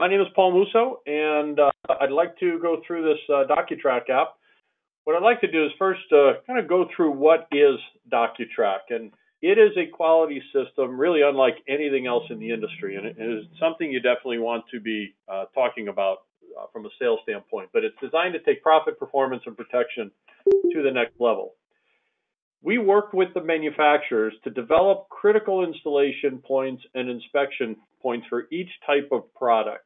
My name is Paul Musso, and uh, I'd like to go through this uh, DocuTrack app. What I'd like to do is first uh, kind of go through what is DocuTrack, and it is a quality system really unlike anything else in the industry, and it is something you definitely want to be uh, talking about uh, from a sales standpoint. But it's designed to take profit, performance, and protection to the next level. We work with the manufacturers to develop critical installation points and inspection points for each type of product.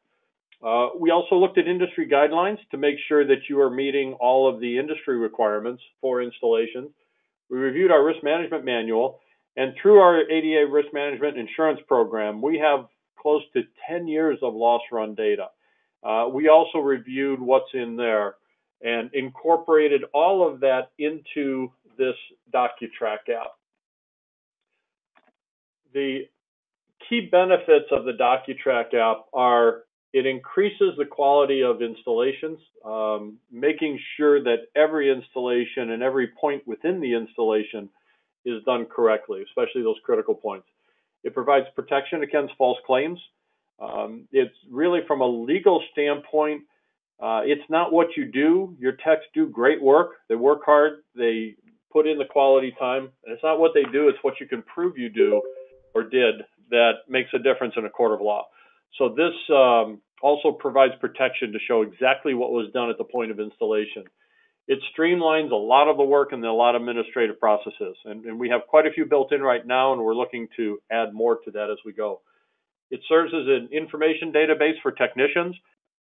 Uh, we also looked at industry guidelines to make sure that you are meeting all of the industry requirements for installations. We reviewed our risk management manual, and through our ADA risk management insurance program, we have close to 10 years of loss run data. Uh, we also reviewed what's in there and incorporated all of that into this DocuTrack app. The key benefits of the DocuTrack app are it increases the quality of installations, um, making sure that every installation and every point within the installation is done correctly, especially those critical points. It provides protection against false claims. Um, it's really from a legal standpoint, uh, it's not what you do. Your techs do great work. They work hard. They put in the quality time. And it's not what they do, it's what you can prove you do or did that makes a difference in a court of law. So this um, also provides protection to show exactly what was done at the point of installation. It streamlines a lot of the work and a lot of administrative processes. And, and we have quite a few built in right now, and we're looking to add more to that as we go. It serves as an information database for technicians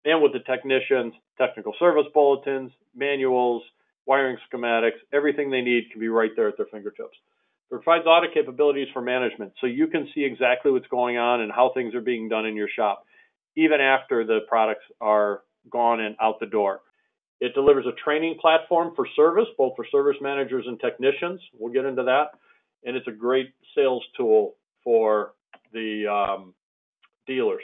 and with the technicians, technical service bulletins, manuals, wiring schematics, everything they need can be right there at their fingertips. It provides audit capabilities for management so you can see exactly what's going on and how things are being done in your shop, even after the products are gone and out the door. It delivers a training platform for service, both for service managers and technicians. We'll get into that. And it's a great sales tool for the um, dealers.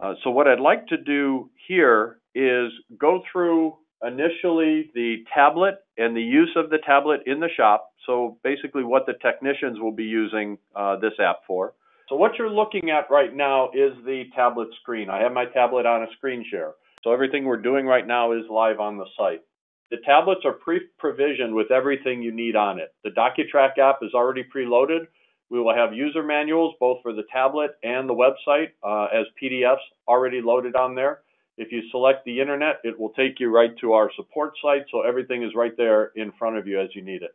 Uh, so what I'd like to do here is go through initially the tablet and the use of the tablet in the shop. So basically what the technicians will be using uh, this app for. So what you're looking at right now is the tablet screen. I have my tablet on a screen share. So everything we're doing right now is live on the site. The tablets are pre-provisioned with everything you need on it. The DocuTrack app is already preloaded. We will have user manuals both for the tablet and the website uh, as PDFs already loaded on there. If you select the internet, it will take you right to our support site, so everything is right there in front of you as you need it.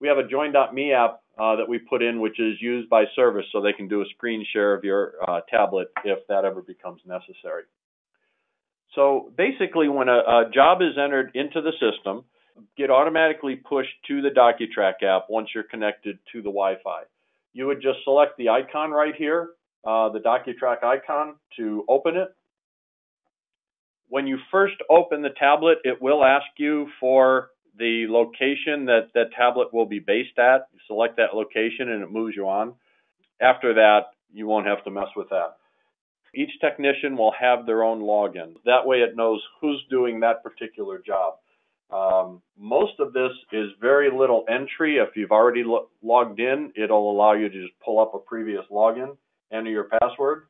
We have a Join.me app uh, that we put in, which is used by service, so they can do a screen share of your uh, tablet if that ever becomes necessary. So basically, when a, a job is entered into the system, get automatically pushed to the DocuTrack app once you're connected to the Wi-Fi. You would just select the icon right here, uh, the DocuTrack icon, to open it when you first open the tablet, it will ask you for the location that that tablet will be based at. You select that location and it moves you on. After that, you won't have to mess with that. Each technician will have their own login. That way it knows who's doing that particular job. Um, most of this is very little entry. If you've already lo logged in, it'll allow you to just pull up a previous login, enter your password,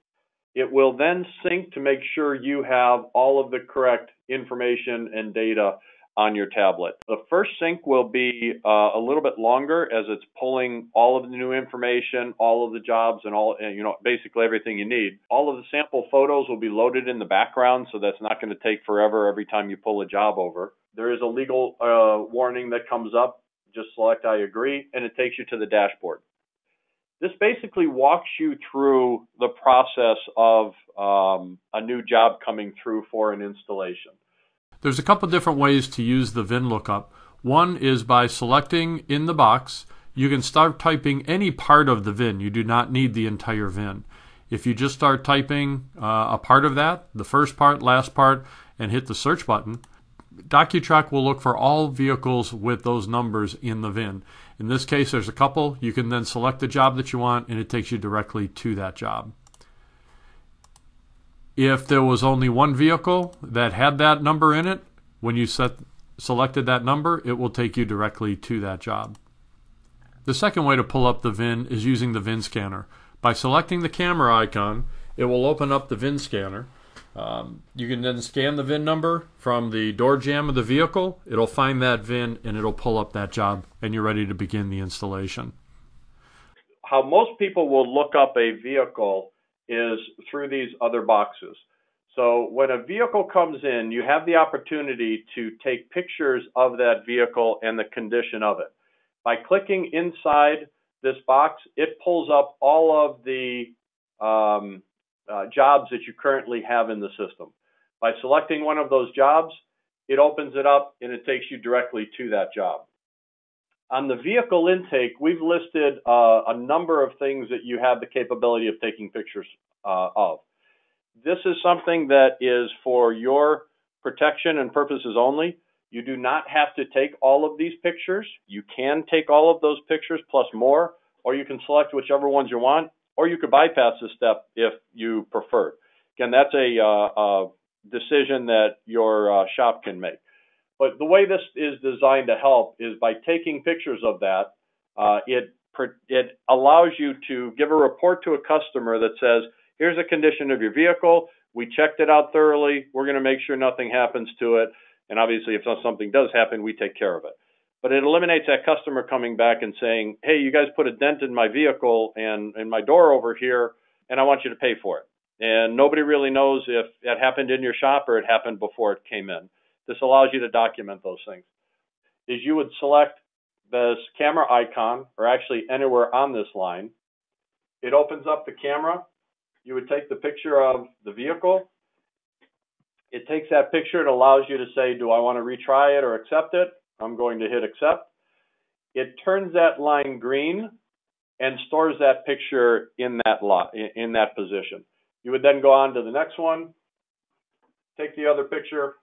it will then sync to make sure you have all of the correct information and data on your tablet. The first sync will be uh, a little bit longer as it's pulling all of the new information, all of the jobs, and all, you know, basically everything you need. All of the sample photos will be loaded in the background, so that's not going to take forever every time you pull a job over. There is a legal uh, warning that comes up. Just select I agree, and it takes you to the dashboard. This basically walks you through the process of um, a new job coming through for an installation. There's a couple different ways to use the VIN lookup. One is by selecting in the box. You can start typing any part of the VIN. You do not need the entire VIN. If you just start typing uh, a part of that, the first part, last part, and hit the search button, DocuTrack will look for all vehicles with those numbers in the VIN. In this case, there's a couple. You can then select the job that you want, and it takes you directly to that job. If there was only one vehicle that had that number in it, when you set, selected that number, it will take you directly to that job. The second way to pull up the VIN is using the VIN scanner. By selecting the camera icon, it will open up the VIN scanner. Um, you can then scan the VIN number from the door jamb of the vehicle. It'll find that VIN and it'll pull up that job, and you're ready to begin the installation. How most people will look up a vehicle is through these other boxes. So when a vehicle comes in, you have the opportunity to take pictures of that vehicle and the condition of it. By clicking inside this box, it pulls up all of the um, uh, jobs that you currently have in the system. By selecting one of those jobs, it opens it up and it takes you directly to that job. On the vehicle intake, we've listed uh, a number of things that you have the capability of taking pictures uh, of. This is something that is for your protection and purposes only. You do not have to take all of these pictures. You can take all of those pictures plus more, or you can select whichever ones you want, or you could bypass this step if you prefer. Again, that's a, uh, a decision that your uh, shop can make. But the way this is designed to help is by taking pictures of that, uh, it it allows you to give a report to a customer that says, here's the condition of your vehicle. We checked it out thoroughly. We're going to make sure nothing happens to it. And obviously, if something does happen, we take care of it. But it eliminates that customer coming back and saying, hey, you guys put a dent in my vehicle and, and my door over here, and I want you to pay for it. And nobody really knows if it happened in your shop or it happened before it came in. This allows you to document those things. Is you would select this camera icon, or actually anywhere on this line. It opens up the camera. You would take the picture of the vehicle. It takes that picture. It allows you to say, do I want to retry it or accept it? I'm going to hit accept. It turns that line green and stores that picture in that lot in that position. You would then go on to the next one, take the other picture,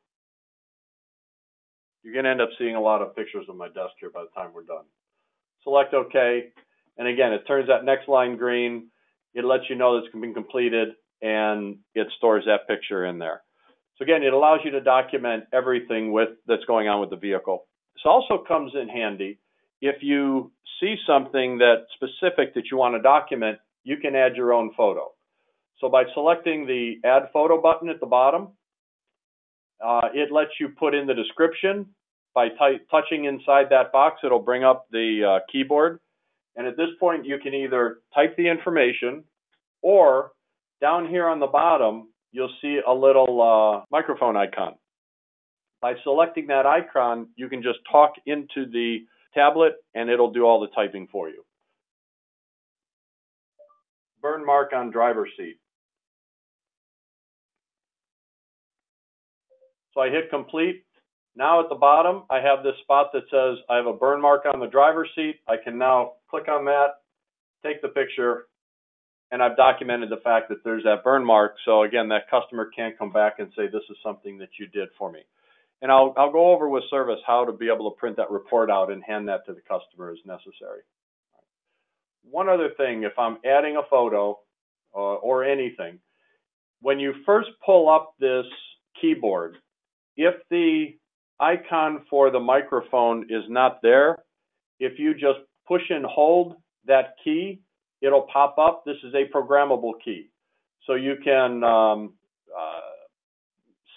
you're going to end up seeing a lot of pictures on my desk here by the time we're done. Select OK. And again, it turns that next line green. It lets you know that it's been completed and it stores that picture in there. So again, it allows you to document everything with that's going on with the vehicle. This also comes in handy if you see something that specific that you want to document, you can add your own photo. So by selecting the add photo button at the bottom, uh, it lets you put in the description. By touching inside that box, it'll bring up the uh, keyboard. And at this point, you can either type the information or down here on the bottom, you'll see a little uh, microphone icon. By selecting that icon, you can just talk into the tablet and it'll do all the typing for you. Burn mark on driver seat. So I hit complete. Now at the bottom, I have this spot that says I have a burn mark on the driver's seat. I can now click on that, take the picture, and I've documented the fact that there's that burn mark. So again, that customer can't come back and say, this is something that you did for me. And I'll, I'll go over with service how to be able to print that report out and hand that to the customer as necessary. One other thing, if I'm adding a photo uh, or anything, when you first pull up this keyboard, if the icon for the microphone is not there, if you just push and hold that key, it'll pop up. This is a programmable key. So you can um, uh,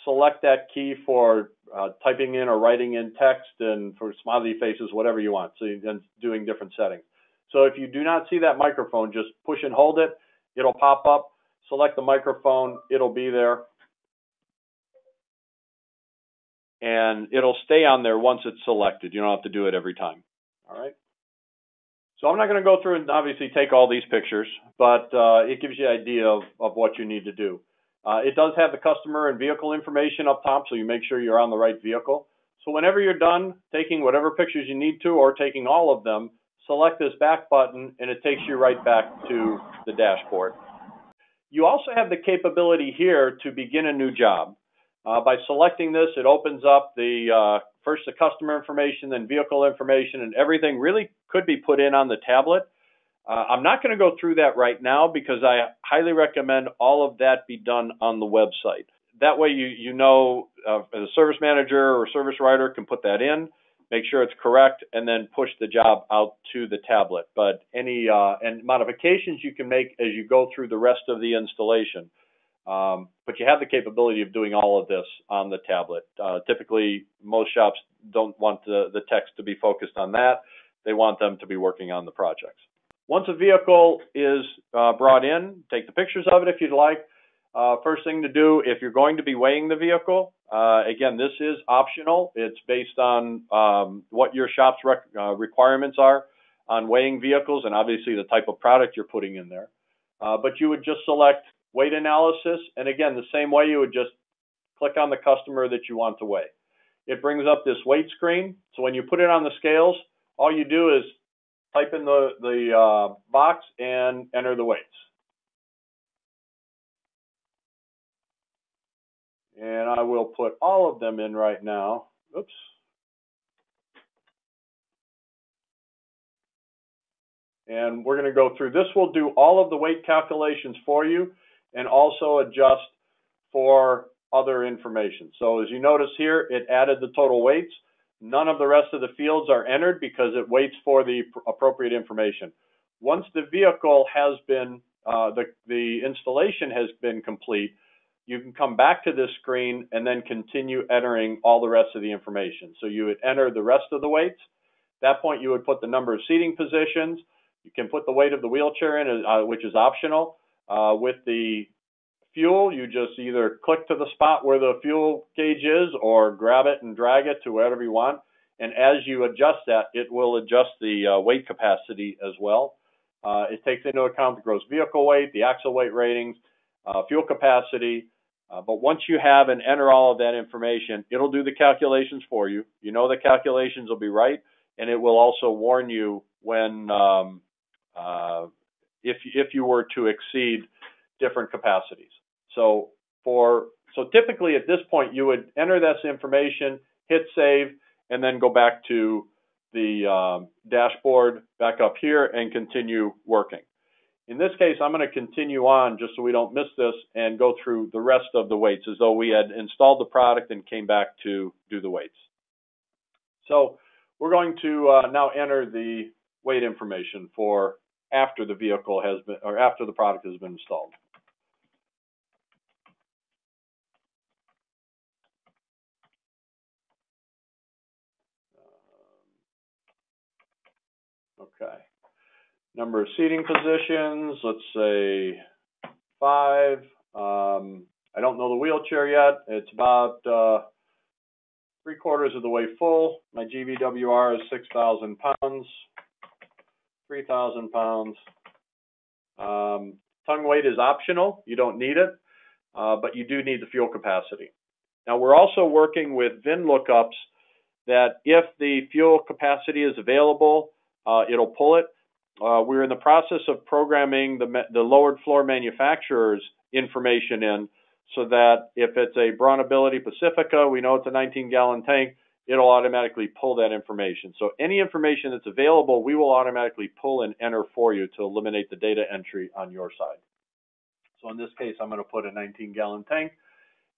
select that key for uh, typing in or writing in text and for smiley faces, whatever you want. So you're doing different settings. So if you do not see that microphone, just push and hold it. It'll pop up. Select the microphone. It'll be there and it'll stay on there once it's selected. You don't have to do it every time. All right. So I'm not going to go through and obviously take all these pictures, but uh, it gives you an idea of, of what you need to do. Uh, it does have the customer and vehicle information up top, so you make sure you're on the right vehicle. So whenever you're done taking whatever pictures you need to or taking all of them, select this back button and it takes you right back to the dashboard. You also have the capability here to begin a new job. Uh, by selecting this, it opens up the uh, first the customer information, then vehicle information, and everything really could be put in on the tablet. Uh, I'm not going to go through that right now because I highly recommend all of that be done on the website. That way, you you know uh, the service manager or service writer can put that in, make sure it's correct, and then push the job out to the tablet. But any uh, and modifications you can make as you go through the rest of the installation. Um, but you have the capability of doing all of this on the tablet. Uh, typically, most shops don't want the, the text to be focused on that. They want them to be working on the projects. Once a vehicle is uh, brought in, take the pictures of it if you'd like. Uh, first thing to do, if you're going to be weighing the vehicle, uh, again, this is optional. It's based on um, what your shop's uh, requirements are on weighing vehicles and obviously the type of product you're putting in there. Uh, but you would just select weight analysis, and again, the same way you would just click on the customer that you want to weigh. It brings up this weight screen. So when you put it on the scales, all you do is type in the, the uh, box and enter the weights. And I will put all of them in right now. Oops. And we're going to go through. This will do all of the weight calculations for you and also adjust for other information. So as you notice here, it added the total weights. None of the rest of the fields are entered because it waits for the appropriate information. Once the vehicle has been, uh, the, the installation has been complete, you can come back to this screen and then continue entering all the rest of the information. So you would enter the rest of the weights. At that point, you would put the number of seating positions. You can put the weight of the wheelchair in, uh, which is optional. Uh, with the fuel, you just either click to the spot where the fuel gauge is or grab it and drag it to wherever you want. And as you adjust that, it will adjust the uh, weight capacity as well. Uh, it takes into account the gross vehicle weight, the axle weight ratings, uh, fuel capacity. Uh, but once you have and enter all of that information, it'll do the calculations for you. You know the calculations will be right, and it will also warn you when um, uh, if if you were to exceed different capacities. So for so typically at this point you would enter this information, hit save, and then go back to the um, dashboard back up here and continue working. In this case, I'm going to continue on just so we don't miss this and go through the rest of the weights as though we had installed the product and came back to do the weights. So we're going to uh, now enter the weight information for after the vehicle has been, or after the product has been installed. Um, okay. Number of seating positions, let's say five. Um, I don't know the wheelchair yet. It's about uh, three quarters of the way full. My GVWR is 6,000 pounds. 3,000 pounds. Um, tongue weight is optional. You don't need it, uh, but you do need the fuel capacity. Now, we're also working with VIN lookups that if the fuel capacity is available, uh, it'll pull it. Uh, we're in the process of programming the, the lowered floor manufacturer's information in so that if it's a BraunAbility Pacifica, we know it's a 19 gallon tank, it'll automatically pull that information. So any information that's available, we will automatically pull and enter for you to eliminate the data entry on your side. So in this case, I'm going to put a 19 gallon tank.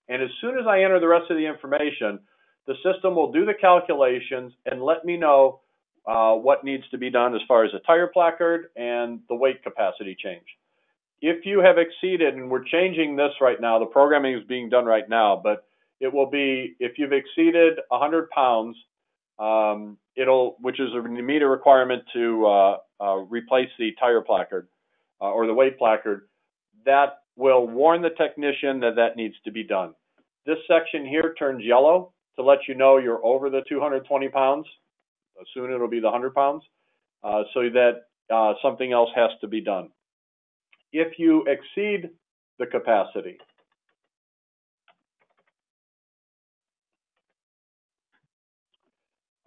And as soon as I enter the rest of the information, the system will do the calculations and let me know uh, what needs to be done as far as the tire placard and the weight capacity change. If you have exceeded, and we're changing this right now, the programming is being done right now, but it will be if you've exceeded 100 pounds, um, it'll which is a a requirement to uh, uh, replace the tire placard uh, or the weight placard. That will warn the technician that that needs to be done. This section here turns yellow to let you know you're over the 220 pounds. Soon it'll be the 100 pounds, uh, so that uh, something else has to be done. If you exceed the capacity,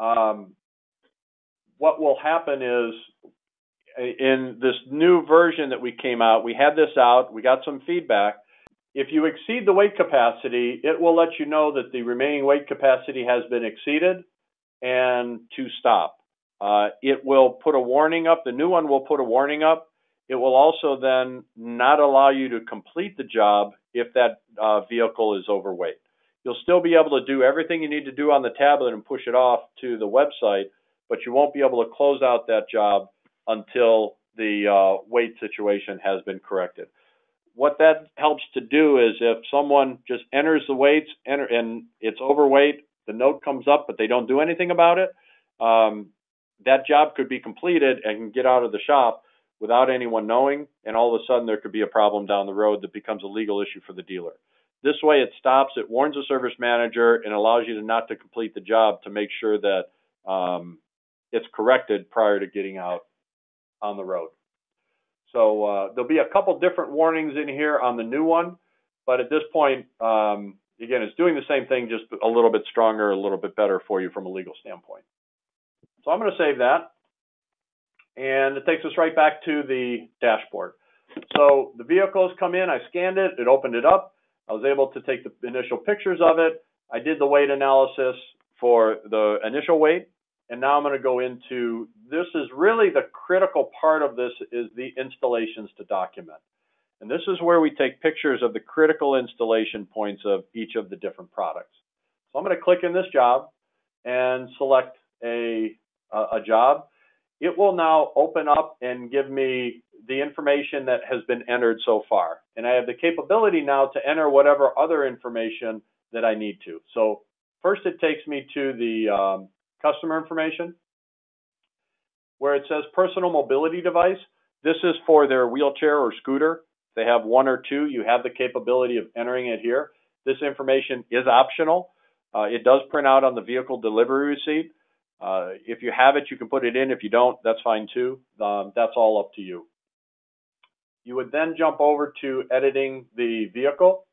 Um, what will happen is in this new version that we came out, we had this out, we got some feedback. If you exceed the weight capacity, it will let you know that the remaining weight capacity has been exceeded and to stop. Uh, it will put a warning up. The new one will put a warning up. It will also then not allow you to complete the job if that uh, vehicle is overweight. You'll still be able to do everything you need to do on the tablet and push it off to the website, but you won't be able to close out that job until the uh, weight situation has been corrected. what that helps to do is if someone just enters the weights enter, and it's overweight, the note comes up, but they don't do anything about it. Um, that job could be completed and get out of the shop without anyone knowing, and all of a sudden there could be a problem down the road that becomes a legal issue for the dealer. This way, it stops, it warns the service manager, and allows you to not to complete the job to make sure that um, it's corrected prior to getting out on the road. So uh, there'll be a couple different warnings in here on the new one, but at this point, um, again, it's doing the same thing, just a little bit stronger, a little bit better for you from a legal standpoint. So I'm going to save that, and it takes us right back to the dashboard. So the vehicles come in, I scanned it, it opened it up. I was able to take the initial pictures of it. I did the weight analysis for the initial weight, and now I'm going to go into this is really the critical part of this is the installations to document. And this is where we take pictures of the critical installation points of each of the different products. So I'm going to click in this job and select a, a, job. It will now open up and give me the information that has been entered so far. And I have the capability now to enter whatever other information that I need to. So first it takes me to the um, customer information where it says personal mobility device. This is for their wheelchair or scooter. They have one or two, you have the capability of entering it here. This information is optional. Uh, it does print out on the vehicle delivery receipt. Uh, if you have it, you can put it in. If you don't, that's fine too. Um, that's all up to you. You would then jump over to editing the vehicle.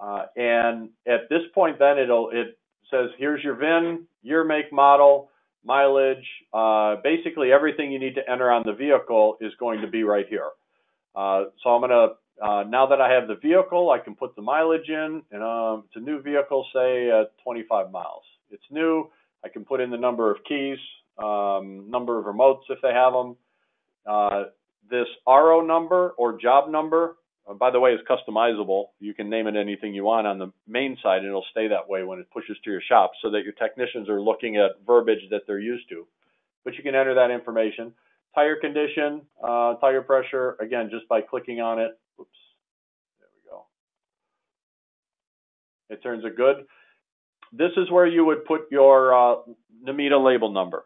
Uh, and at this point, then it'll it says here's your VIN, year, make, model, mileage, uh, basically everything you need to enter on the vehicle is going to be right here. Uh, so I'm going to uh, now that I have the vehicle, I can put the mileage in, and um, it's a new vehicle, say at 25 miles. It's new. I can put in the number of keys, um, number of remotes if they have them. Uh, this RO number or job number, uh, by the way, is customizable. You can name it anything you want on the main side, and it'll stay that way when it pushes to your shop so that your technicians are looking at verbiage that they're used to. But you can enter that information. Tire condition, uh, tire pressure, again, just by clicking on it. Oops, there we go. It turns a good. This is where you would put your uh, label number.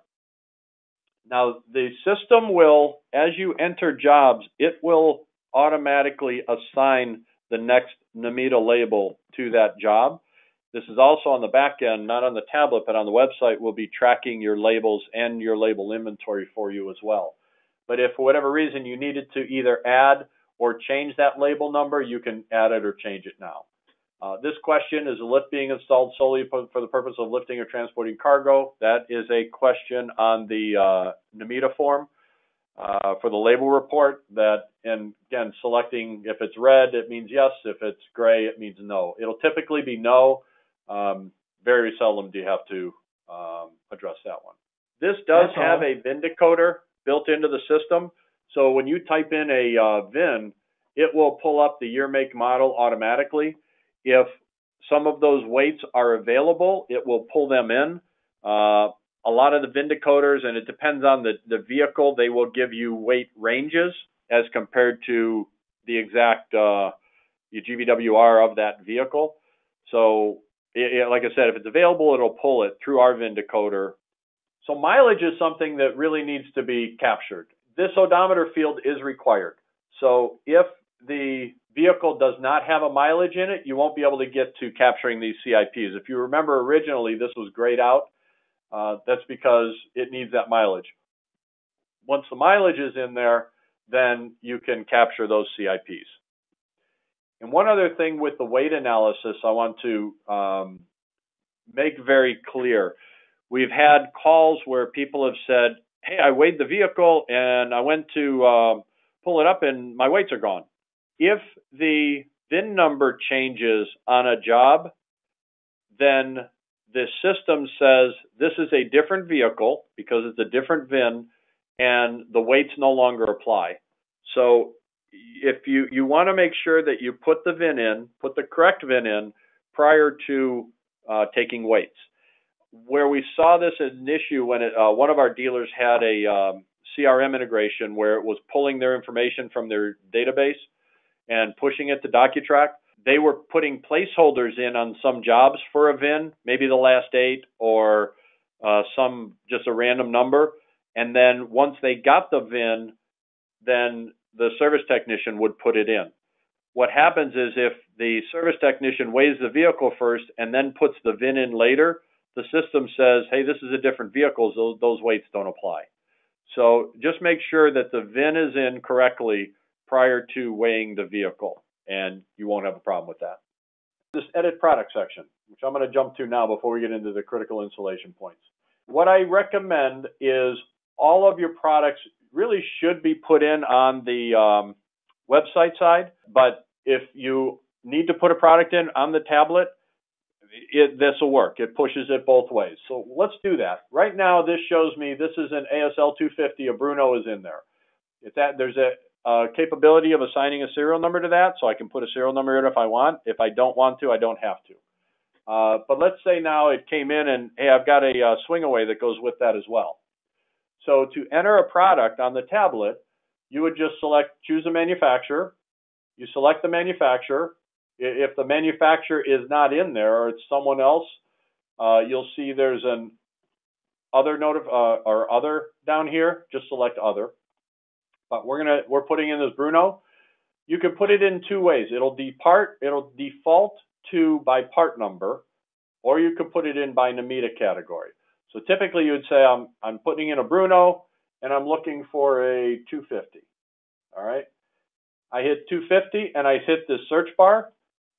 Now, the system will, as you enter jobs, it will automatically assign the next NMEDA label to that job. This is also on the back end, not on the tablet, but on the website, we'll be tracking your labels and your label inventory for you as well. But if for whatever reason you needed to either add or change that label number, you can add it or change it now. Uh, this question is a lift being installed solely for the purpose of lifting or transporting cargo. That is a question on the uh, form uh, for the label report. That and again, selecting if it's red, it means yes. If it's gray, it means no. It'll typically be no. Um, very seldom do you have to um, address that one. This does That's have all. a VIN decoder built into the system. So when you type in a uh, VIN, it will pull up the year, make, model automatically. If some of those weights are available, it will pull them in. Uh, a lot of the VIN decoders, and it depends on the, the vehicle, they will give you weight ranges as compared to the exact uh, GVWR of that vehicle. So, like I said, if it's available, it'll pull it through our VIN decoder. So mileage is something that really needs to be captured. This odometer field is required. So if the vehicle does not have a mileage in it, you won't be able to get to capturing these CIPs. If you remember originally, this was grayed out. Uh, that's because it needs that mileage. Once the mileage is in there, then you can capture those CIPs. And one other thing with the weight analysis, I want to um, make very clear. We've had calls where people have said, "Hey, I weighed the vehicle and I went to uh, pull it up and my weights are gone." If the VIN number changes on a job, then the system says this is a different vehicle because it's a different VIN and the weights no longer apply. So if you, you want to make sure that you put the VIN in, put the correct VIN in prior to uh, taking weights. Where we saw this as an issue when it, uh, one of our dealers had a um, CRM integration where it was pulling their information from their database and pushing it to DocuTrack. They were putting placeholders in on some jobs for a VIN, maybe the last eight or uh, some just a random number. And then once they got the VIN, then the service technician would put it in. What happens is if the service technician weighs the vehicle first and then puts the VIN in later, the system says, hey, this is a different vehicle, so those weights don't apply. So just make sure that the VIN is in correctly prior to weighing the vehicle, and you won't have a problem with that. This edit product section, which I'm going to jump to now before we get into the critical installation points. What I recommend is all of your products really should be put in on the um, website side, but if you need to put a product in on the tablet, it, this will work. It pushes it both ways. So let's do that. Right now, this shows me this is an ASL 250. A Bruno is in there. It's that there's a, a capability of assigning a serial number to that, so I can put a serial number in if I want. If I don't want to, I don't have to. Uh, but let's say now it came in and hey, I've got a uh, swing away that goes with that as well. So to enter a product on the tablet, you would just select choose a manufacturer. You select the manufacturer. If the manufacturer is not in there or it's someone else, uh, you'll see there's an other note of, uh, or other down here. Just select other. But we're gonna we're putting in this Bruno. You can put it in two ways. It'll depart. It'll default to by part number, or you could put it in by NMEDA category. So typically you would say I'm I'm putting in a Bruno and I'm looking for a 250. All right. I hit 250 and I hit this search bar.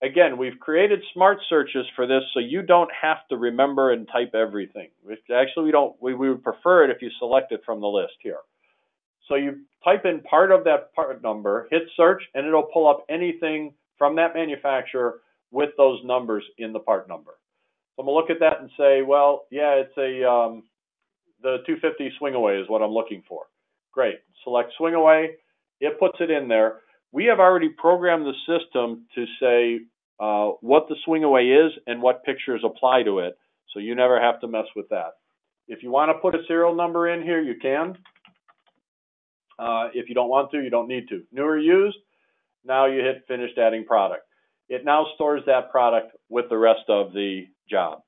Again, we've created smart searches for this so you don't have to remember and type everything. Actually, we don't. We, we would prefer it if you select it from the list here. So you type in part of that part number, hit search, and it'll pull up anything from that manufacturer with those numbers in the part number. So I'm gonna look at that and say, well, yeah, it's a um, the 250 swing away is what I'm looking for. Great. Select swing away. It puts it in there we have already programmed the system to say uh, what the swing away is and what pictures apply to it. So you never have to mess with that. If you want to put a serial number in here, you can. Uh, if you don't want to, you don't need to. New or used, now you hit finished adding product. It now stores that product with the rest of the job.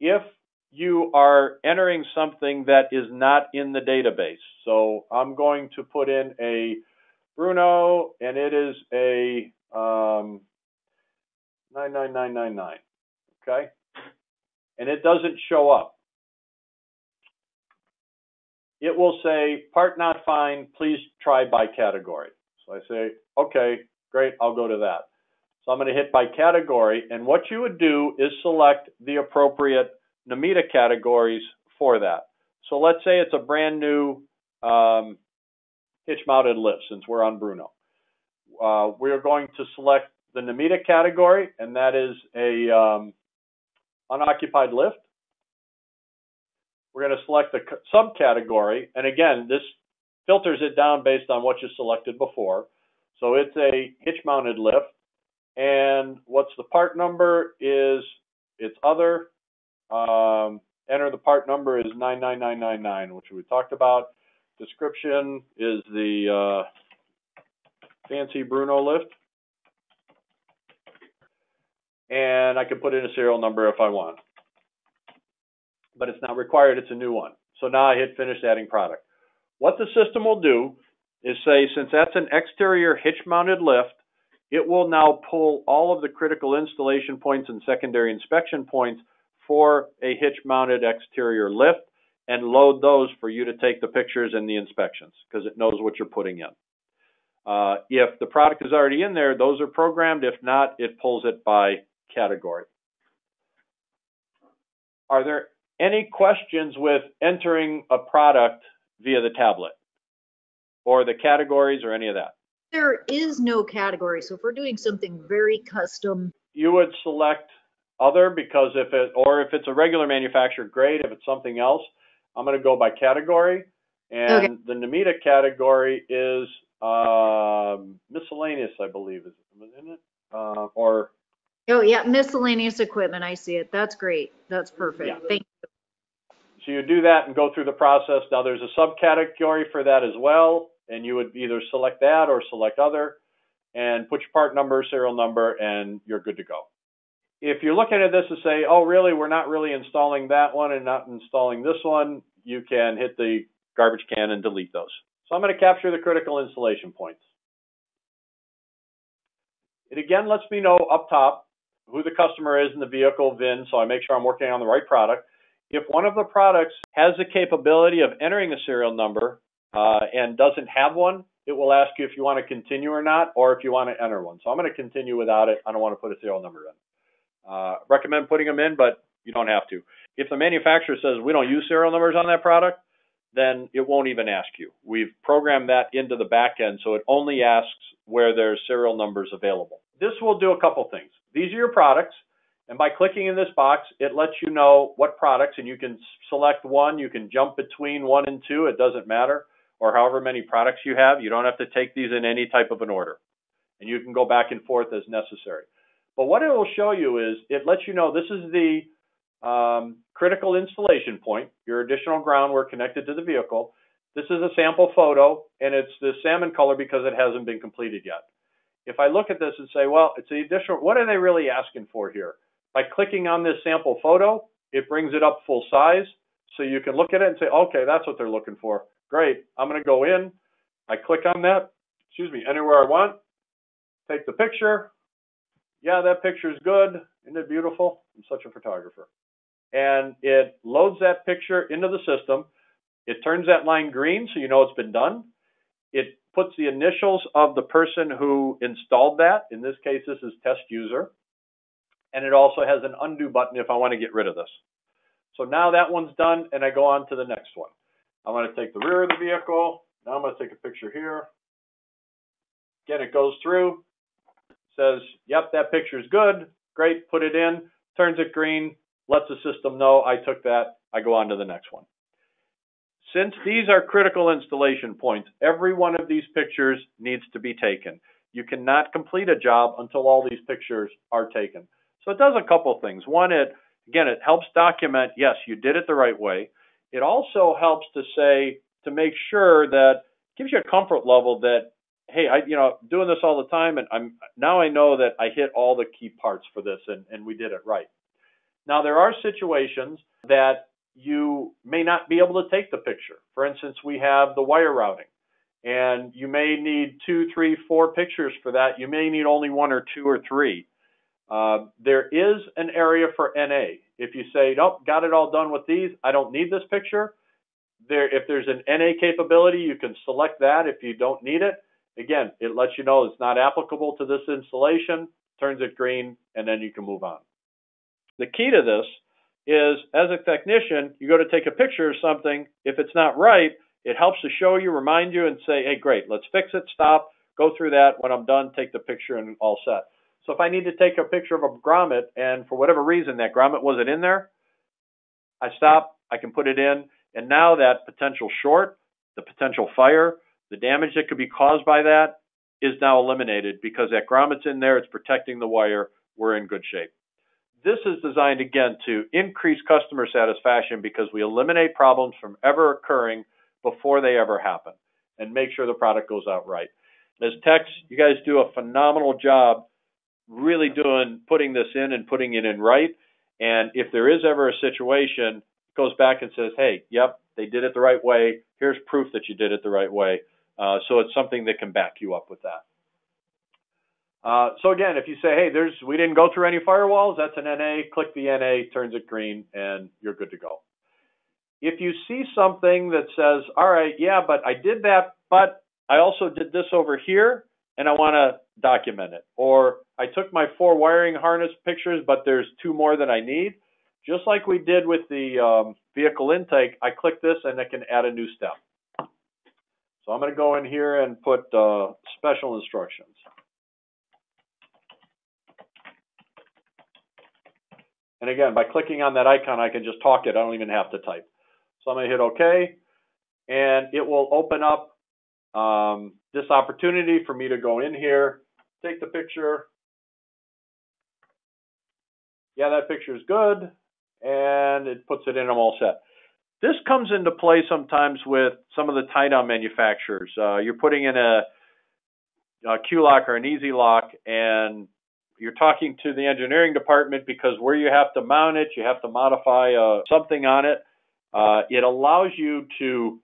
If you are entering something that is not in the database. So I'm going to put in a Bruno, and it is a um, 99999. Okay? And it doesn't show up. It will say, part not fine, please try by category. So I say, okay, great, I'll go to that. So I'm going to hit by category, and what you would do is select the appropriate NMEDA categories for that. So let's say it's a brand new um, hitch mounted lift since we're on Bruno. Uh, we are going to select the NMEDA category, and that is a um, unoccupied lift. We're going to select the subcategory, and again, this filters it down based on what you selected before. So it's a hitch mounted lift, and what's the part number is it's other um, enter the part number is 99999, which we talked about. Description is the uh, fancy Bruno lift. And I can put in a serial number if I want. But it's not required, it's a new one. So now I hit finish adding product. What the system will do is say, since that's an exterior hitch mounted lift, it will now pull all of the critical installation points and secondary inspection points for a hitch mounted exterior lift and load those for you to take the pictures and the inspections because it knows what you're putting in. Uh, if the product is already in there, those are programmed. If not, it pulls it by category. Are there any questions with entering a product via the tablet or the categories or any of that? There is no category. So if we're doing something very custom, you would select other because if it or if it's a regular manufacturer, great. If it's something else, I'm going to go by category, and okay. the NMEDA category is uh, miscellaneous, I believe, is in it uh, or. Oh yeah, miscellaneous equipment. I see it. That's great. That's perfect. Yeah. Thank you. So you do that and go through the process. Now there's a subcategory for that as well. And you would either select that or select other and put your part number, serial number, and you're good to go. If you're looking at this and say, oh, really, we're not really installing that one and not installing this one, you can hit the garbage can and delete those. So I'm going to capture the critical installation points. It again lets me know up top who the customer is in the vehicle VIN, so I make sure I'm working on the right product. If one of the products has the capability of entering a serial number uh, and doesn't have one, it will ask you if you want to continue or not, or if you want to enter one. So I'm going to continue without it. I don't want to put a serial number in. Uh, recommend putting them in, but you don't have to. If the manufacturer says we don't use serial numbers on that product, then it won't even ask you. We've programmed that into the back end, so it only asks where there's serial numbers available. This will do a couple things. These are your products, and by clicking in this box, it lets you know what products, and you can select one, you can jump between one and two, it doesn't matter or however many products you have. You don't have to take these in any type of an order. And you can go back and forth as necessary. But what it will show you is it lets you know this is the um, critical installation point, your additional groundwork connected to the vehicle. This is a sample photo, and it's the salmon color because it hasn't been completed yet. If I look at this and say, well, it's the additional, what are they really asking for here? By clicking on this sample photo, it brings it up full size, so you can look at it and say, okay, that's what they're looking for. Great. I'm going to go in. I click on that. Excuse me, anywhere I want. Take the picture. Yeah, that picture is good. Isn't it beautiful? I'm such a photographer. And it loads that picture into the system. It turns that line green so you know it's been done. It puts the initials of the person who installed that. In this case, this is test user. And it also has an undo button if I want to get rid of this. So now that one's done, and I go on to the next one. I'm going to take the rear of the vehicle. Now I'm going to take a picture here. Again, it goes through, says, yep, that picture is good. Great, put it in, turns it green, lets the system know I took that. I go on to the next one. Since these are critical installation points, every one of these pictures needs to be taken. You cannot complete a job until all these pictures are taken. So it does a couple things. One, it again, it helps document, yes, you did it the right way. It also helps to say, to make sure that gives you a comfort level that, hey, I, you know, doing this all the time, and I'm now I know that I hit all the key parts for this, and, and we did it right. Now there are situations that you may not be able to take the picture. For instance, we have the wire routing, and you may need two, three, four pictures for that. You may need only one or two or three. Uh, there is an area for NA. If you say, nope, got it all done with these, I don't need this picture, there, if there's an NA capability, you can select that if you don't need it. Again, it lets you know it's not applicable to this installation, turns it green, and then you can move on. The key to this is, as a technician, you go to take a picture of something. If it's not right, it helps to show you, remind you, and say, hey, great, let's fix it, stop, go through that. When I'm done, take the picture and all set. So if I need to take a picture of a grommet and for whatever reason that grommet wasn't in there, I stop, I can put it in, and now that potential short, the potential fire, the damage that could be caused by that is now eliminated because that grommet's in there, it's protecting the wire, we're in good shape. This is designed again to increase customer satisfaction because we eliminate problems from ever occurring before they ever happen and make sure the product goes out right. As techs, you guys do a phenomenal job really doing putting this in and putting it in right. And if there is ever a situation, it goes back and says, hey, yep, they did it the right way. Here's proof that you did it the right way. Uh, so it's something that can back you up with that. Uh, so again, if you say, hey, there's we didn't go through any firewalls, that's an NA. Click the NA, turns it green, and you're good to go. If you see something that says, all right, yeah, but I did that, but I also did this over here, and I want to document it. Or I took my four wiring harness pictures, but there's two more that I need. Just like we did with the um, vehicle intake, I click this and I can add a new step. So I'm going to go in here and put uh, special instructions. And again, by clicking on that icon, I can just talk it. I don't even have to type. So I'm going to hit OK, and it will open up um, this opportunity for me to go in here, take the picture. Yeah, that picture is good, and it puts it in. I'm all set. This comes into play sometimes with some of the tie-down manufacturers. Uh, you're putting in a, a Q-lock or an EZ Lock, and you're talking to the engineering department because where you have to mount it, you have to modify uh, something on it. Uh, it allows you to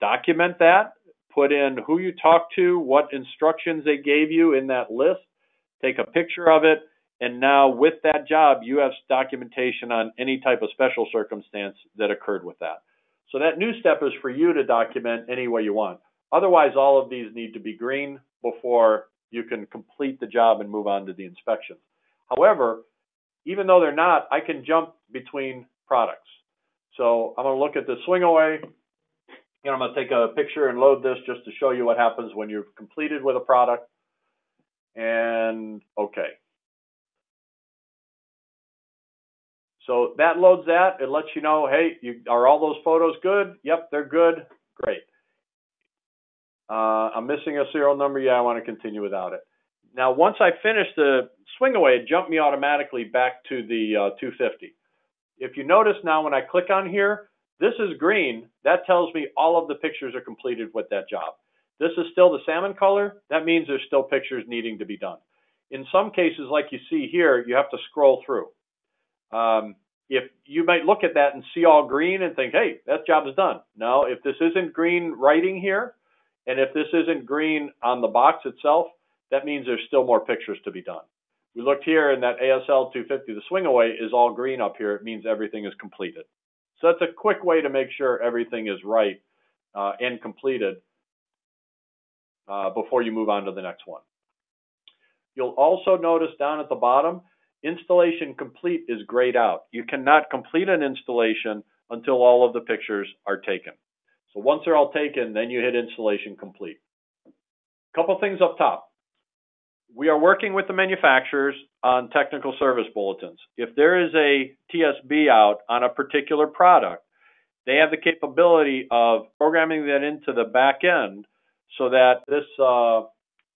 document that, put in who you talked to, what instructions they gave you in that list, take a picture of it, and now with that job, you have documentation on any type of special circumstance that occurred with that. So that new step is for you to document any way you want. Otherwise, all of these need to be green before you can complete the job and move on to the inspections. However, even though they're not, I can jump between products. So I'm going to look at the swing away. and I'm going to take a picture and load this just to show you what happens when you've completed with a product. And okay. So that loads that. It lets you know, hey, you, are all those photos good? Yep, they're good. Great. Uh, I'm missing a serial number. Yeah, I want to continue without it. Now, once I finish the swing away, it jumped me automatically back to the uh, 250. If you notice now when I click on here, this is green. That tells me all of the pictures are completed with that job. This is still the salmon color. That means there's still pictures needing to be done. In some cases, like you see here, you have to scroll through. Um, if you might look at that and see all green and think, hey, that job is done. No, if this isn't green writing here, and if this isn't green on the box itself, that means there's still more pictures to be done. We looked here and that ASL 250, the swing away is all green up here. It means everything is completed. So that's a quick way to make sure everything is right uh, and completed uh, before you move on to the next one. You'll also notice down at the bottom, installation complete is grayed out. You cannot complete an installation until all of the pictures are taken. So once they're all taken, then you hit installation complete. Couple things up top. We are working with the manufacturers on technical service bulletins. If there is a TSB out on a particular product, they have the capability of programming that into the back end so that this uh,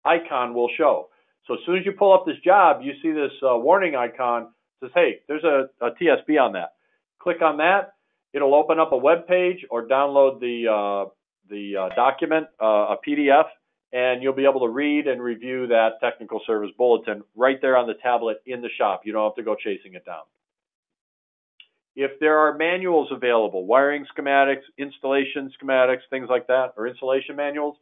icon will show. So as soon as you pull up this job, you see this uh, warning icon says, hey, there's a, a, TSB on that. Click on that. It'll open up a web page or download the, uh, the uh, document, uh, a PDF, and you'll be able to read and review that technical service bulletin right there on the tablet in the shop. You don't have to go chasing it down. If there are manuals available, wiring schematics, installation schematics, things like that, or installation manuals,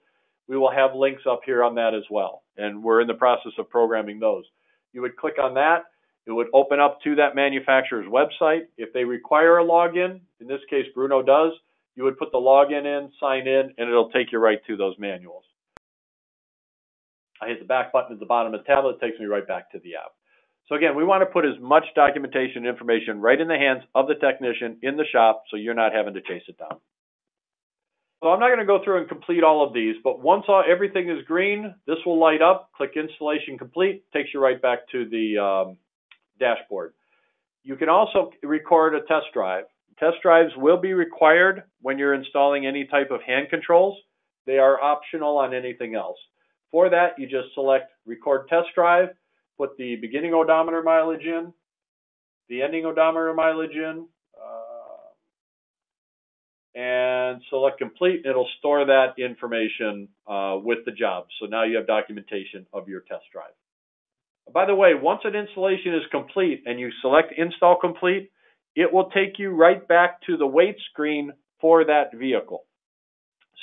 we will have links up here on that as well. And we're in the process of programming those. You would click on that. It would open up to that manufacturer's website. If they require a login, in this case Bruno does, you would put the login in, sign in, and it'll take you right to those manuals. I hit the back button at the bottom of the tablet, it takes me right back to the app. So again, we want to put as much documentation and information right in the hands of the technician in the shop so you're not having to chase it down. So I'm not going to go through and complete all of these, but once all, everything is green, this will light up, click installation complete, takes you right back to the um, dashboard. You can also record a test drive. Test drives will be required when you're installing any type of hand controls. They are optional on anything else. For that, you just select record test drive, put the beginning odometer mileage in, the ending odometer mileage in, and select complete. and It'll store that information uh, with the job. So now you have documentation of your test drive. By the way, once an installation is complete and you select install complete, it will take you right back to the weight screen for that vehicle.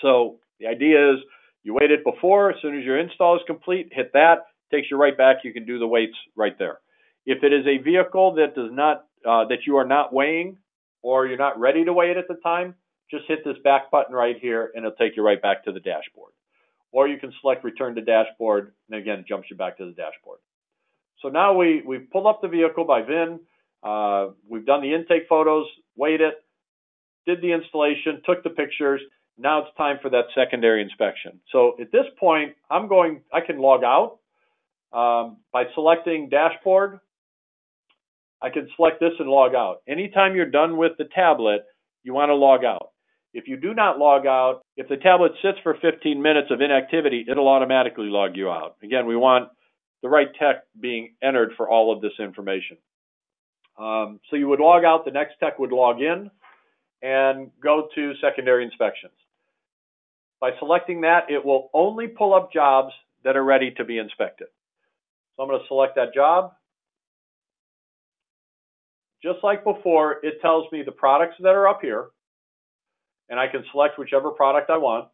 So the idea is you waited before, as soon as your install is complete, hit that, takes you right back. You can do the weights right there. If it is a vehicle that does not uh, that you are not weighing or you're not ready to weigh it at the time, just hit this back button right here and it'll take you right back to the dashboard. Or you can select return to dashboard and again it jumps you back to the dashboard. So now we, we've pulled up the vehicle by VIN, uh, we've done the intake photos, weighed it, did the installation, took the pictures. Now it's time for that secondary inspection. So at this point, I'm going, I can log out um, by selecting dashboard. I can select this and log out. Anytime you're done with the tablet, you want to log out. If you do not log out, if the tablet sits for 15 minutes of inactivity, it'll automatically log you out. Again, we want the right tech being entered for all of this information. Um, so you would log out, the next tech would log in, and go to secondary inspections. By selecting that, it will only pull up jobs that are ready to be inspected. So I'm going to select that job. Just like before, it tells me the products that are up here, and I can select whichever product I want.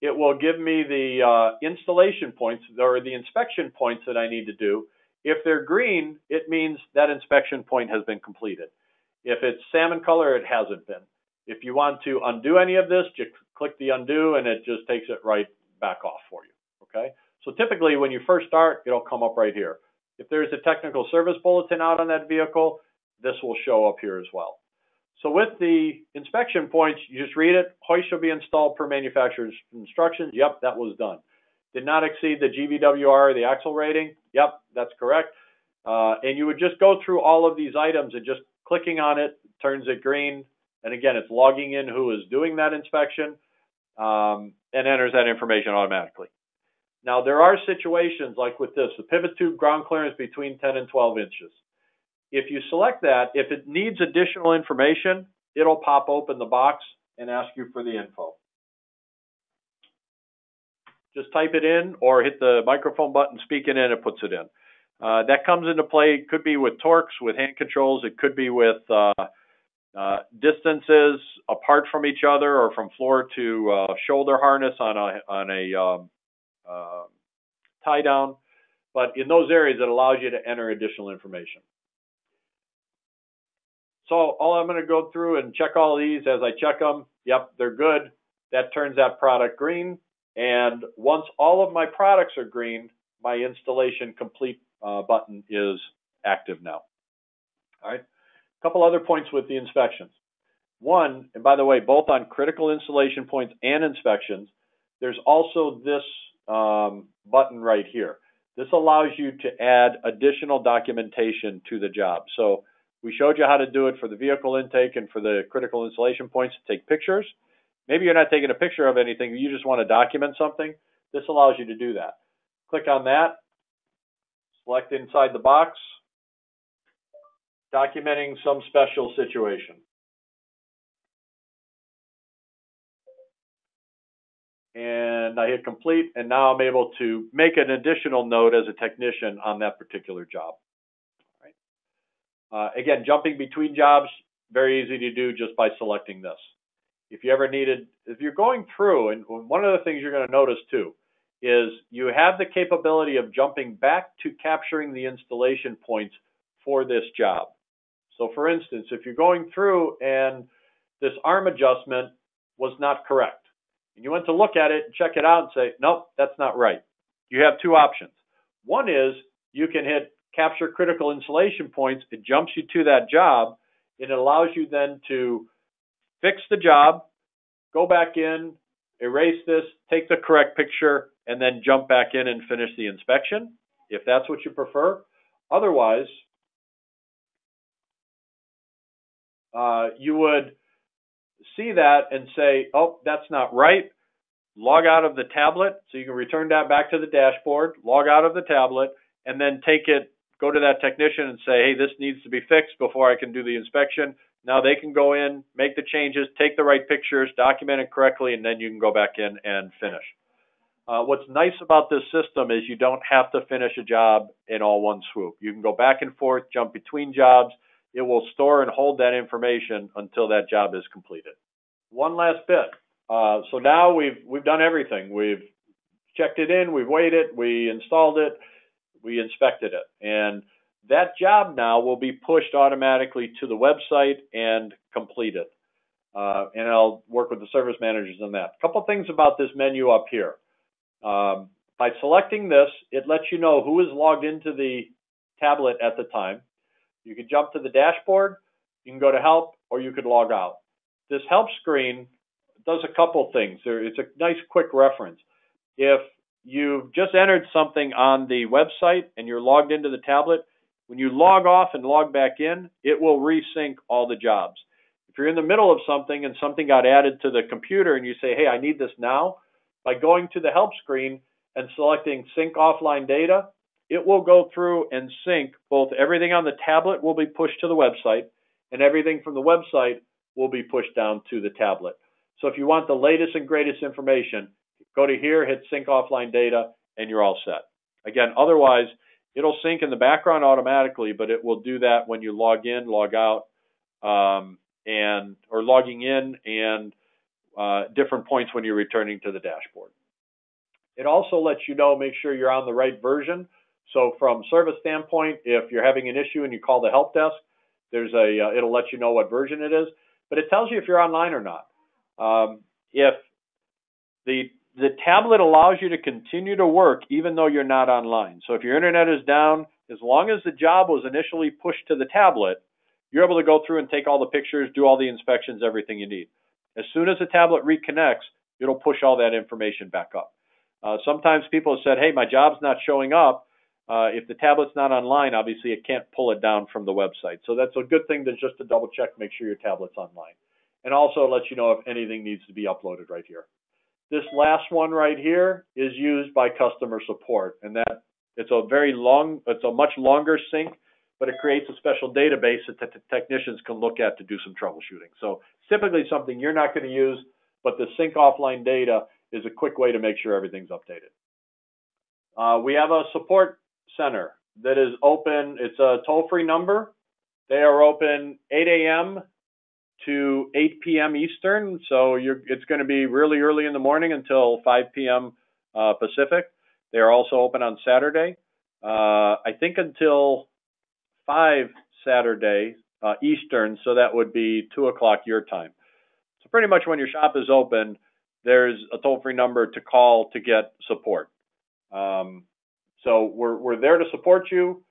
It will give me the uh, installation points or the inspection points that I need to do. If they're green, it means that inspection point has been completed. If it's salmon color, it hasn't been. If you want to undo any of this, just click the undo and it just takes it right back off for you. Okay. So typically when you first start, it'll come up right here. If there's a technical service bulletin out on that vehicle, this will show up here as well. So with the inspection points, you just read it. Hoist shall be installed per manufacturer's instructions. Yep, that was done. Did not exceed the GVWR, the axle rating. Yep, that's correct. Uh, and you would just go through all of these items and just clicking on it turns it green. And again, it's logging in who is doing that inspection um, and enters that information automatically. Now, there are situations like with this, the pivot tube ground clearance between 10 and 12 inches. If you select that, if it needs additional information, it'll pop open the box and ask you for the info. Just type it in or hit the microphone button, speak it in, it puts it in. Uh, that comes into play, it could be with torques, with hand controls, it could be with uh, uh, distances apart from each other or from floor to uh, shoulder harness on a, on a um, uh, tie down. But in those areas, it allows you to enter additional information. So all I'm going to go through and check all these as I check them. Yep, they're good. That turns that product green. And once all of my products are green, my installation complete uh, button is active now. All right. A couple other points with the inspections. One, and by the way, both on critical installation points and inspections, there's also this um, button right here. This allows you to add additional documentation to the job. So we showed you how to do it for the vehicle intake and for the critical installation points to take pictures. Maybe you're not taking a picture of anything, you just want to document something. This allows you to do that. Click on that, select inside the box, documenting some special situation. And I hit complete, and now I'm able to make an additional note as a technician on that particular job. Uh, again, jumping between jobs, very easy to do just by selecting this. If you ever needed, if you're going through, and one of the things you're going to notice too, is you have the capability of jumping back to capturing the installation points for this job. So for instance, if you're going through and this arm adjustment was not correct, and you went to look at it and check it out and say, nope, that's not right. You have two options. One is you can hit capture critical installation points, it jumps you to that job. It allows you then to fix the job, go back in, erase this, take the correct picture, and then jump back in and finish the inspection, if that's what you prefer. Otherwise, uh, you would see that and say, oh, that's not right. Log out of the tablet, so you can return that back to the dashboard, log out of the tablet, and then take it go to that technician and say, hey, this needs to be fixed before I can do the inspection. Now they can go in, make the changes, take the right pictures, document it correctly, and then you can go back in and finish. Uh, what's nice about this system is you don't have to finish a job in all one swoop. You can go back and forth, jump between jobs. It will store and hold that information until that job is completed. One last bit. Uh, so now we've we've done everything. We've checked it in, we've weighed it, we installed it we inspected it. And that job now will be pushed automatically to the website and completed. Uh, and I'll work with the service managers on that. A couple things about this menu up here. Um, by selecting this, it lets you know who is logged into the tablet at the time. You can jump to the dashboard, you can go to help, or you could log out. This help screen does a couple things. It's a nice quick reference. If you've just entered something on the website and you're logged into the tablet, when you log off and log back in, it will resync all the jobs. If you're in the middle of something and something got added to the computer and you say, hey, I need this now, by going to the help screen and selecting sync offline data, it will go through and sync both everything on the tablet will be pushed to the website and everything from the website will be pushed down to the tablet. So if you want the latest and greatest information, go to here, hit sync offline data, and you're all set. Again, otherwise, it'll sync in the background automatically, but it will do that when you log in, log out, um, and or logging in and uh, different points when you're returning to the dashboard. It also lets you know, make sure you're on the right version. So from service standpoint, if you're having an issue and you call the help desk, there's a uh, it'll let you know what version it is, but it tells you if you're online or not. Um, if the the tablet allows you to continue to work even though you're not online. So if your internet is down, as long as the job was initially pushed to the tablet, you're able to go through and take all the pictures, do all the inspections, everything you need. As soon as the tablet reconnects, it'll push all that information back up. Uh, sometimes people have said, hey, my job's not showing up. Uh, if the tablet's not online, obviously it can't pull it down from the website. So that's a good thing to just to double check, make sure your tablet's online. And also lets you know if anything needs to be uploaded right here. This last one right here is used by customer support, and that it's a very long, it's a much longer sync, but it creates a special database that the technicians can look at to do some troubleshooting. So typically something you're not going to use, but the sync offline data is a quick way to make sure everything's updated. Uh, we have a support center that is open. It's a toll-free number. They are open 8 a.m. to 8 p.m. Eastern, so it's going to be really early in the morning until 5 p.m. Uh, Pacific. They are also open on Saturday. Uh, I think until 5 Saturday uh, Eastern, so that would be 2 o'clock your time. So pretty much when your shop is open, there's a toll-free number to call to get support. Um, so we're we're there to support you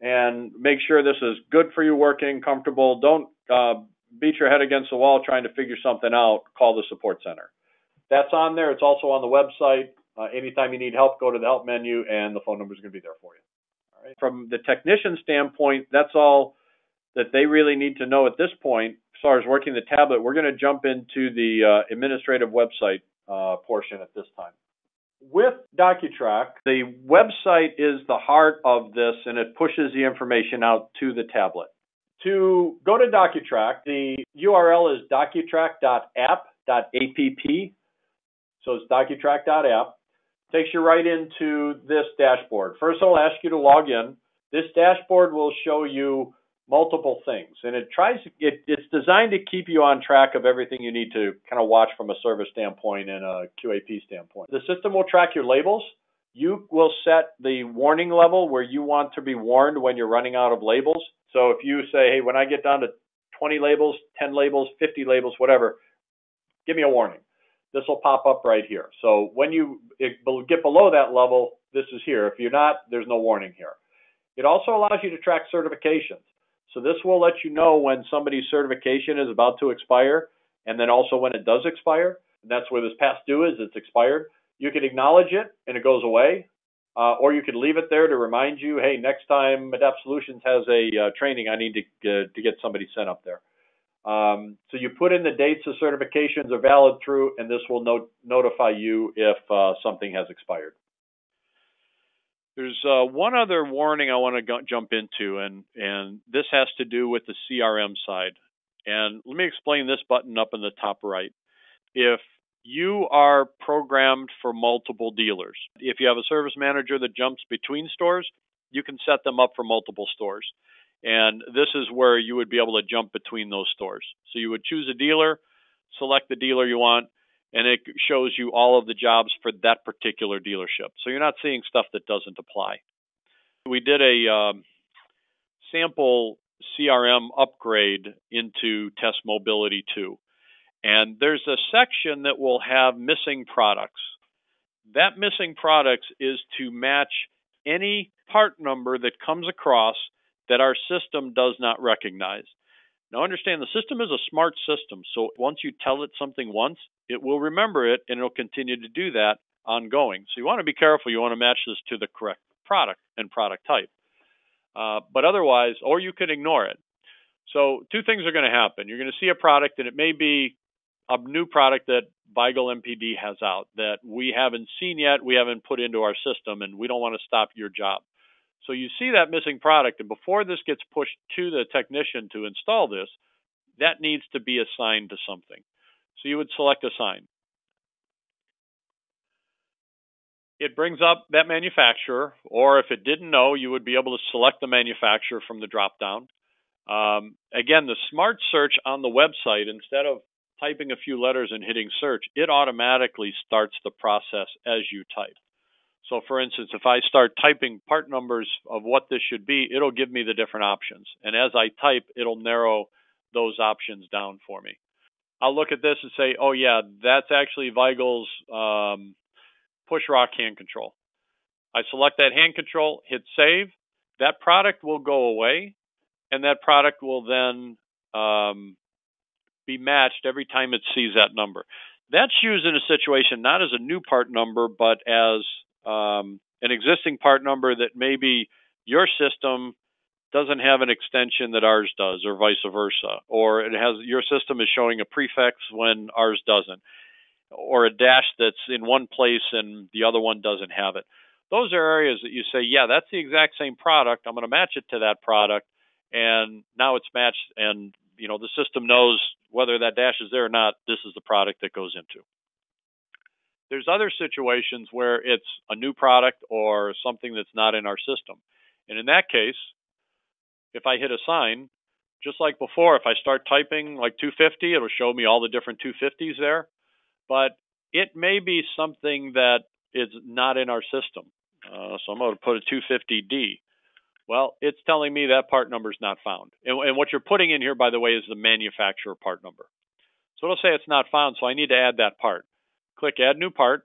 and make sure this is good for you working, comfortable. Don't uh, beat your head against the wall trying to figure something out. Call the support center. That's on there. It's also on the website. Uh, anytime you need help, go to the help menu, and the phone number is going to be there for you. All right. From the technician standpoint, that's all that they really need to know at this point. As far as working the tablet, we're going to jump into the uh, administrative website uh, portion at this time with DocuTrack, the website is the heart of this and it pushes the information out to the tablet. To go to DocuTrack, the URL is docutrack.app.app. So it's docutrack.app. Takes you right into this dashboard. First, it'll ask you to log in. This dashboard will show you multiple things. And it tries, it, it's designed to keep you on track of everything you need to kind of watch from a service standpoint and a QAP standpoint. The system will track your labels. You will set the warning level where you want to be warned when you're running out of labels. So if you say, hey, when I get down to 20 labels, 10 labels, 50 labels, whatever, give me a warning. This will pop up right here. So when you get below that level, this is here. If you're not, there's no warning here. It also allows you to track certifications. So this will let you know when somebody's certification is about to expire and then also when it does expire. And that's where this past due is, it's expired. You can acknowledge it and it goes away. Uh, or you could leave it there to remind you, hey, next time Adapt Solutions has a uh, training, I need to, uh, to get somebody sent up there. Um, so you put in the dates the certifications are valid through, and this will not notify you if uh, something has expired. There's uh, one other warning I want to jump into, and and this has to do with the CRM side. And let me explain this button up in the top right. If you are programmed for multiple dealers, if you have a service manager that jumps between stores, you can set them up for multiple stores. And this is where you would be able to jump between those stores. So you would choose a dealer, select the dealer you want, and it shows you all of the jobs for that particular dealership. So you're not seeing stuff that doesn't apply. We did a um, sample CRM upgrade into Test Mobility 2. And there's a section that will have missing products. That missing products is to match any part number that comes across that our system does not recognize. Now understand the system is a smart system, so once you tell it something once, it will remember it and it'll continue to do that ongoing. So you want to be careful. You want to match this to the correct product and product type. Uh, but otherwise, or you can ignore it. So two things are going to happen. You're going to see a product, and it may be a new product that Veigel MPD has out that we haven't seen yet, we haven't put into our system, and we don't want to stop your job. So you see that missing product, and before this gets pushed to the technician to install this, that needs to be assigned to something. So you would select assign. It brings up that manufacturer, or if it didn't know, you would be able to select the manufacturer from the drop down. Um, again, the smart search on the website, instead of typing a few letters and hitting search, it automatically starts the process as you type. So, for instance, if I start typing part numbers of what this should be, it'll give me the different options. And as I type, it'll narrow those options down for me. I'll look at this and say, oh, yeah, that's actually Veigel's um, push rock hand control. I select that hand control, hit save. That product will go away, and that product will then um, be matched every time it sees that number. That's used in a situation not as a new part number, but as um, an existing part number that maybe your system doesn't have an extension that ours does, or vice versa, or it has your system is showing a prefix when ours doesn't or a dash that's in one place and the other one doesn't have it. Those are areas that you say, yeah, that's the exact same product. I'm going to match it to that product, and now it's matched, and you know the system knows whether that dash is there or not. This is the product that goes into. There's other situations where it's a new product or something that's not in our system, and in that case, if I hit assign, just like before, if I start typing like 250, it'll show me all the different 250s there but it may be something that is not in our system. Uh, so I'm going to put a 250D. Well, it's telling me that part number is not found. And, and, what you're putting in here, by the way, is the manufacturer part number. So it'll say it's not found, so I need to add that part. Click Add New Part.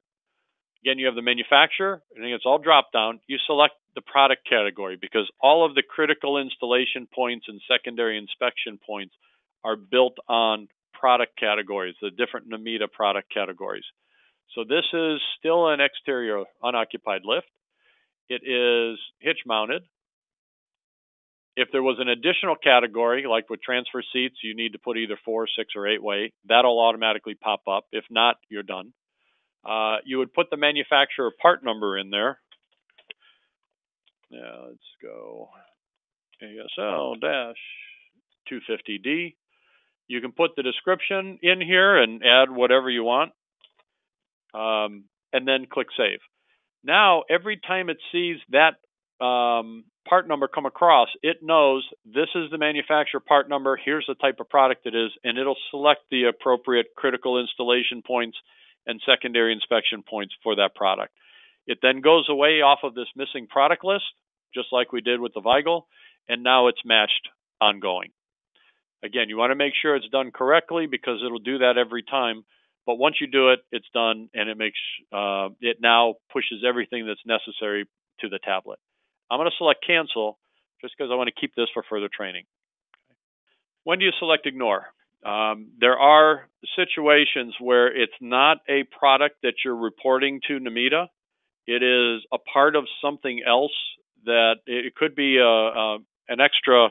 Again, you have the manufacturer, and it's all drop down. You select the product category because all of the critical installation points and secondary inspection points are built on product categories, the different NMEDA product categories. So this is still an exterior unoccupied lift. It is hitch mounted. If there was an additional category, like with transfer seats, you need to put either four, six, or eight way. That'll automatically pop up. If not, you're done. Uh, you would put the manufacturer part number in there. Now let's go ASL 250D. You can put the description in here and add whatever you want, um, and then click Save. Now, every time it sees that um, part number come across, it knows this is the manufacturer part number, here's the type of product it is, and it'll select the appropriate critical installation points and secondary inspection points for that product. It then goes away off of this missing product list, just like we did with the Veigel, and now it's matched ongoing. Again, you want to make sure it's done correctly because it'll do that every time. But once you do it, it's done, and it makes uh, it now pushes everything that's necessary to the tablet. I'm going to select cancel just because I want to keep this for further training. When do you select ignore? Um, there are situations where it's not a product that you're reporting to NMEDA. It is a part of something else that it could be a, a an extra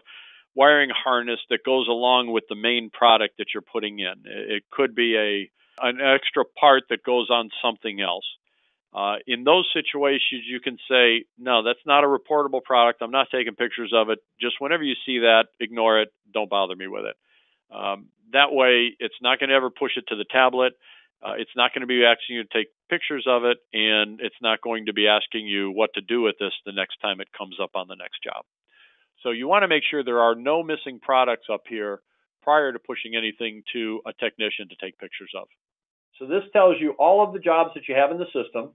wiring harness that goes along with the main product that you're putting in. It could be a an extra part that goes on something else. Uh, in those situations, you can say, no, that's not a reportable product. I'm not taking pictures of it. Just whenever you see that, ignore it. Don't bother me with it. Um, that way, it's not going to ever push it to the tablet. Uh, it's not going to be asking you to take pictures of it, and it's not going to be asking you what to do with this the next time it comes up on the next job. So you want to make sure there are no missing products up here prior to pushing anything to a technician to take pictures of. So this tells you all of the jobs that you have in the system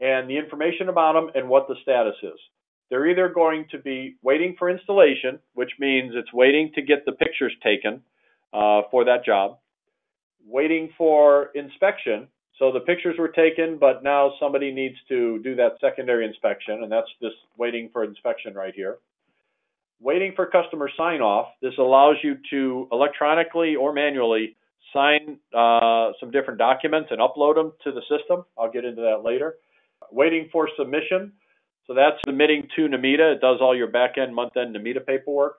and the information about them and what the status is. They're either going to be waiting for installation, which means it's waiting to get the pictures taken uh, for that job, waiting for inspection. So the pictures were taken, but now somebody needs to do that secondary inspection, and that's this waiting for inspection right here waiting for customer sign off. This allows you to electronically or manually sign uh, some different documents and upload them to the system. I'll get into that later. Waiting for submission. So that's submitting to NMEDA. It does all your back end, month end NMEDA paperwork.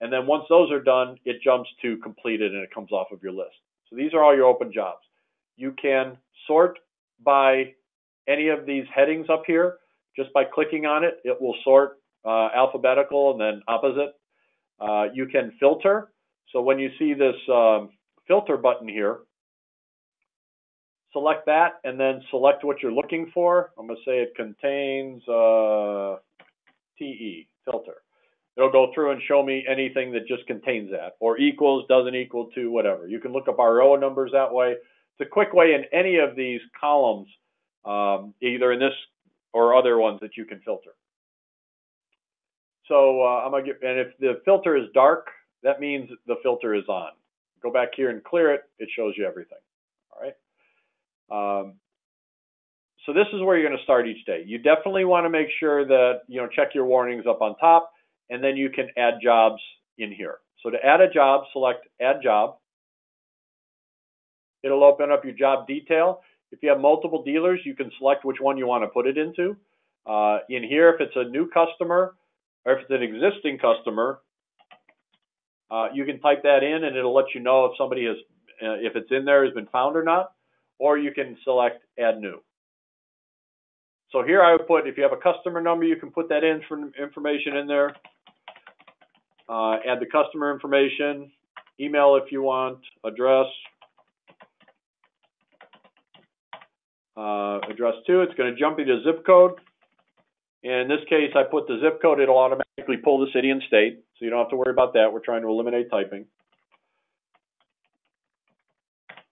And then once those are done, it jumps to completed and it comes off of your list. So these are all your open jobs. You can sort by any of these headings up here. Just by clicking on it, it will sort uh, alphabetical and then opposite. Uh, you can filter. So when you see this um, filter button here, select that and then select what you're looking for. I'm going to say it contains uh, TE, filter. It'll go through and show me anything that just contains that, or equals, doesn't equal to, whatever. You can look up RO numbers that way. It's a quick way in any of these columns, um, either in this or other ones that you can filter. So uh, I'm gonna get, and if the filter is dark, that means the filter is on. Go back here and clear it. It shows you everything. Um, so this is where you're going to start each day. You definitely want to make sure that you know check your warnings up on top, and then you can add jobs in here. So to add a job, select Add Job. It'll open up your job detail. If you have multiple dealers, you can select which one you want to put it into. Uh, in here, if it's a new customer or if it's an existing customer, uh, you can type that in and it'll let you know if somebody has, uh, if it's in there has been found or not, or you can select add new. So here I would put, if you have a customer number, you can put that in for information in there. Uh, add the customer information, email if you want, address, uh, address two. It's going to jump you to zip code. And in this case, I put the zip code. It'll automatically pull the city and state, so you don't have to worry about that. We're trying to eliminate typing.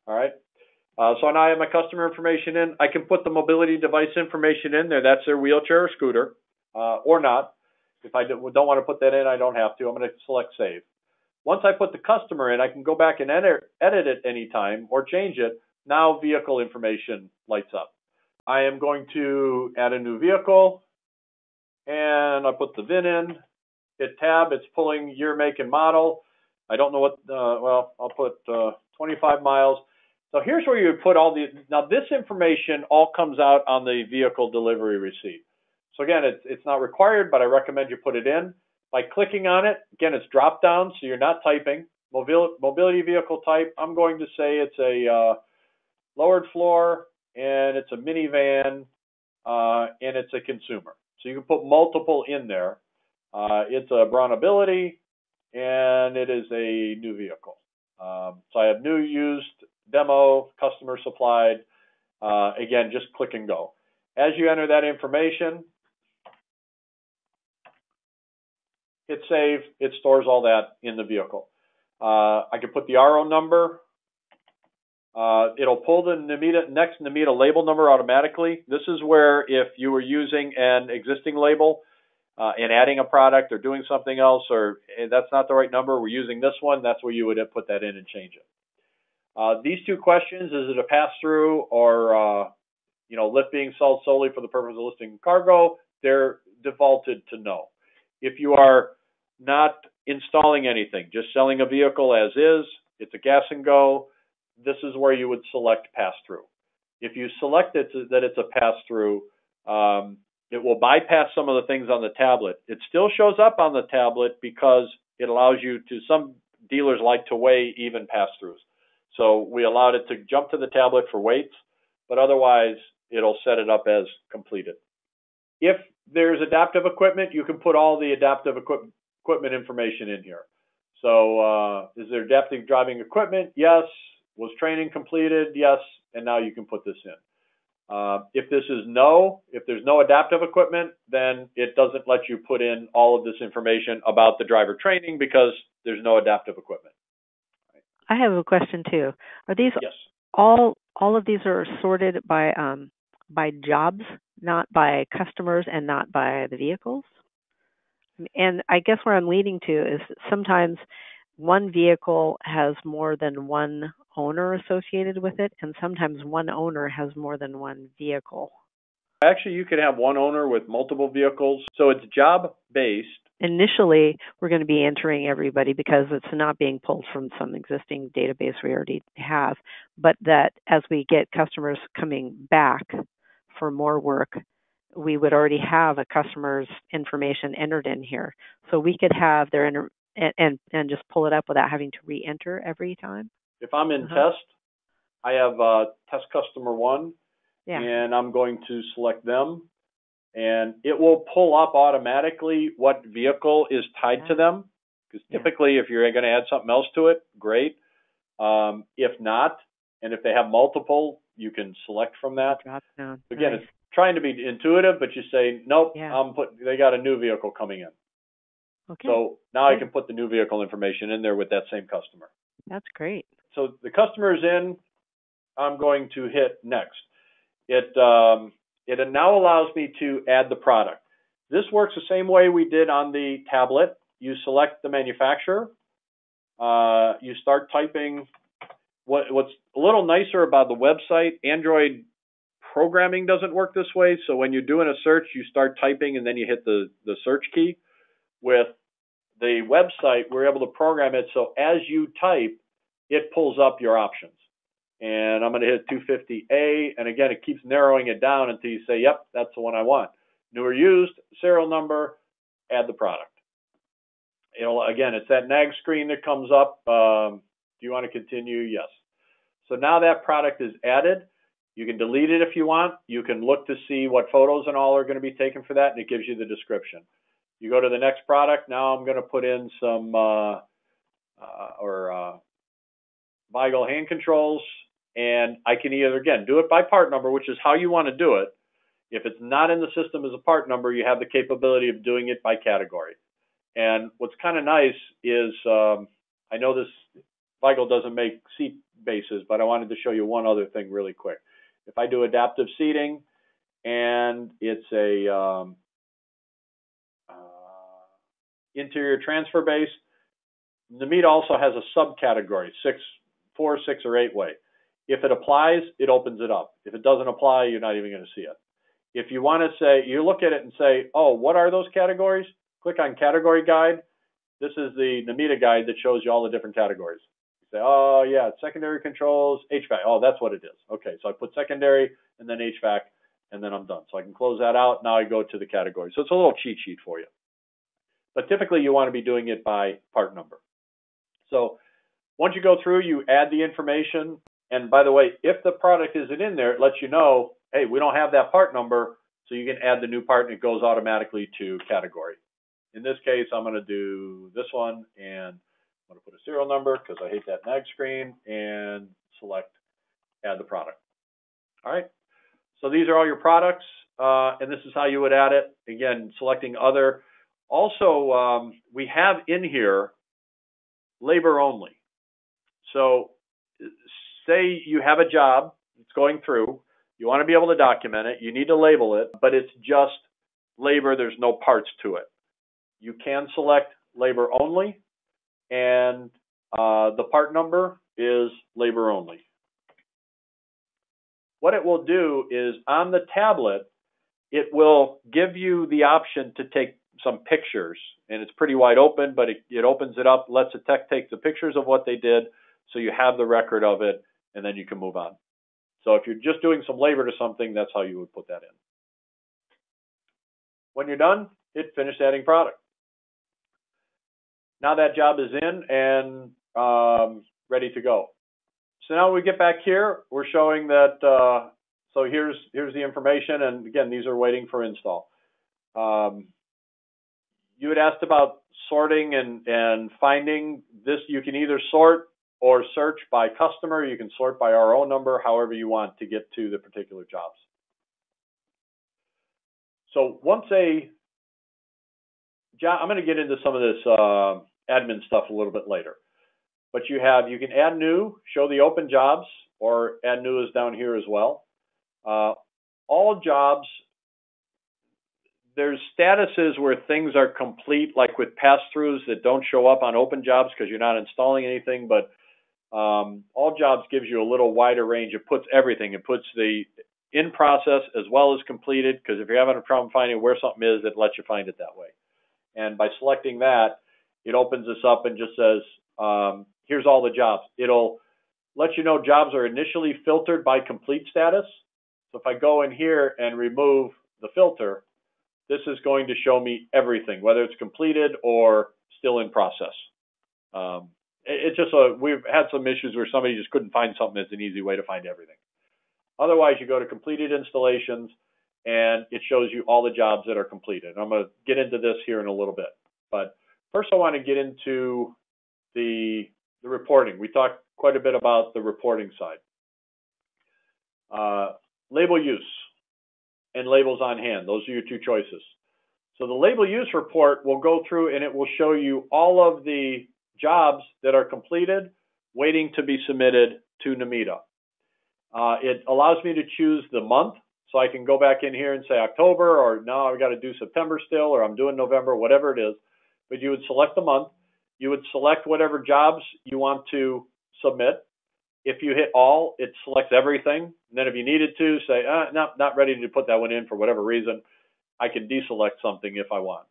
All right. Uh, so now I have my customer information in. I can put the mobility device information in there. That's their wheelchair or scooter, uh, or not. If I don't want to put that in, I don't have to. I'm going to select save. Once I put the customer in, I can go back and edit, edit it anytime or change it. Now vehicle information lights up. I am going to add a new vehicle and I put the VIN in, hit tab, it's pulling year, make, and model. I don't know what, uh, well, I'll put uh, 25 miles. So here's where you would put all the, now this information all comes out on the vehicle delivery receipt. So again, it's, it's not required, but I recommend you put it in. By clicking on it, again, it's drop down, so you're not typing. Mobil mobility vehicle type, I'm going to say it's a uh, lowered floor, and it's a minivan, uh, and it's a consumer. So you can put multiple in there. Uh, it's a BraunAbility, and it is a new vehicle. Um, so I have new, used, demo, customer supplied. Uh, again, just click and go. As you enter that information, hit save. It stores all that in the vehicle. Uh, I can put the RO number uh, it'll pull the next NMEDA label number automatically. This is where if you were using an existing label uh, and adding a product or doing something else, or that's not the right number, we're using this one, that's where you would put that in and change it. Uh, these two questions, is it a pass-through or, uh, you know, lift being sold solely for the purpose of listing cargo, they're defaulted to no. If you are not installing anything, just selling a vehicle as is, it's a gas and go, this is where you would select pass-through. If you select it that it's a pass-through, um, it will bypass some of the things on the tablet. It still shows up on the tablet because it allows you to, some dealers like to weigh even pass-throughs. So we allowed it to jump to the tablet for weights, but otherwise it'll set it up as completed. If there's adaptive equipment, you can put all the adaptive equip equipment information in here. So uh, is there adaptive driving equipment? Yes. Was training completed? Yes. And now you can put this in. Uh, if this is no, if there's no adaptive equipment, then it doesn't let you put in all of this information about the driver training because there's no adaptive equipment. I have a question too. Are these yes. all all of these are sorted by um, by jobs, not by customers and not by the vehicles? And I guess where I'm leading to is sometimes one vehicle has more than one owner associated with it, and sometimes one owner has more than one vehicle. Actually, you can have one owner with multiple vehicles, so it's job based. Initially, we're going to be entering everybody because it's not being pulled from some existing database we already have, but that as we get customers coming back for more work, we would already have a customer's information entered in here. So we could have their inter- and, and, and just pull it up without having to re-enter every time. If I'm in uh-huh. test, I have uh, test customer one, yeah. and I'm going to select them, and it will pull up automatically what vehicle is tied yeah. to them. Because Yeah. typically, if you're going to add something else to it, great. Um, if not, and if they have multiple, you can select from that. Drop down. Again, Nice. it's trying to be intuitive, but you say, nope, Yeah. I'm put. They got a new vehicle coming in, okay. so now I can put the new vehicle information in there with that same customer. That's great. So the customer is in. I'm going to hit next. It um, it now allows me to add the product. This works the same way we did on the tablet. You select the manufacturer. Uh, you start typing. What, what's a little nicer about the website, Android programming doesn't work this way. So when you're doing a search, you start typing and then you hit the, the search key. With the website, we're able to program it so as you type, it pulls up your options. And I'm going to hit 250A, and again, it keeps narrowing it down until you say, yep, that's the one I want. New or used, serial number, add the product. It'll, again, it's that nag screen that comes up. Um, do you want to continue? Yes. So now that product is added. You can delete it if you want. You can look to see what photos and all are going to be taken for that, and it gives you the description. You go to the next product. Now I'm going to put in some uh, uh, or uh, Veigel hand controls, and I can either again do it by part number, which is how you want to do it. If it's not in the system as a part number, you have the capability of doing it by category. And what's kind of nice is um, I know this Veigel doesn't make seat bases, but I wanted to show you one other thing really quick. If I do adaptive seating, and it's a um, uh, interior transfer base, the meat also has a subcategory, six, four, six, or eight way. If it applies, it opens it up. If it doesn't apply, you're not even going to see it. If you want to say, you look at it and say, oh, what are those categories? Click on category guide. This is the NMEDA guide that shows you all the different categories. You say, oh, yeah, secondary controls, HVAC. Oh, that's what it is. Okay, so I put secondary and then HVAC, and then I'm done. So I can close that out. Now I go to the category. So it's a little cheat sheet for you. But typically, you want to be doing it by part number. So once you go through, you add the information. And by the way, if the product isn't in there, it lets you know, hey, we don't have that part number, so you can add the new part and it goes automatically to category. In this case, I'm going to do this one and I'm going to put a serial number because I hate that nag screen and select add the product. All right. So these are all your products, uh, and this is how you would add it. Again, selecting other. Also, um, we have in here labor only. So say you have a job that's going through, you want to be able to document it, you need to label it, but it's just labor, there's no parts to it. You can select labor only, and uh, the part number is labor only. What it will do is on the tablet, it will give you the option to take some pictures, and it's pretty wide open, but it, it opens it up, lets the tech take the pictures of what they did, so you have the record of it, and then you can move on. So if you're just doing some labor to something, that's how you would put that in. When you're done, hit finish adding product. Now that job is in and um, ready to go. So now we get back here, we're showing that, uh, so here's, here's the information, and again, these are waiting for install. Um, you had asked about sorting and, and finding this. You can either sort or search by customer. You can sort by RO number, however you want to get to the particular jobs. So once a job, I'm going to get into some of this uh, admin stuff a little bit later. But you have, you can add new, show the open jobs, or add new is down here as well. Uh, all jobs there's statuses where things are complete, like with pass-throughs that don't show up on open jobs because you're not installing anything. But um, all jobs gives you a little wider range. It puts everything. It puts the in process as well as completed because if you're having a problem finding where something is, it lets you find it that way. And by selecting that, it opens this up and just says, um, here's all the jobs. It'll let you know jobs are initially filtered by complete status. So if I go in here and remove the filter, this is going to show me everything, whether it's completed or still in process. Um, it's just a, we've had some issues where somebody just couldn't find something that's an easy way to find everything. Otherwise, you go to completed installations and it shows you all the jobs that are completed. And I'm going to get into this here in a little bit. But first I want to get into the, the reporting. We talked quite a bit about the reporting side. Uh, label use and labels on hand. Those are your two choices. So the label use report will go through and it will show you all of the jobs that are completed, waiting to be submitted to NMEDA. Uh, it allows me to choose the month, so I can go back in here and say October, or no, I've got to do September still, or I'm doing November, whatever it is. But you would select the month. You would select whatever jobs you want to submit. If you hit all, it selects everything. And then if you needed to, say, uh, no, not ready to put that one in for whatever reason, I can deselect something if I want.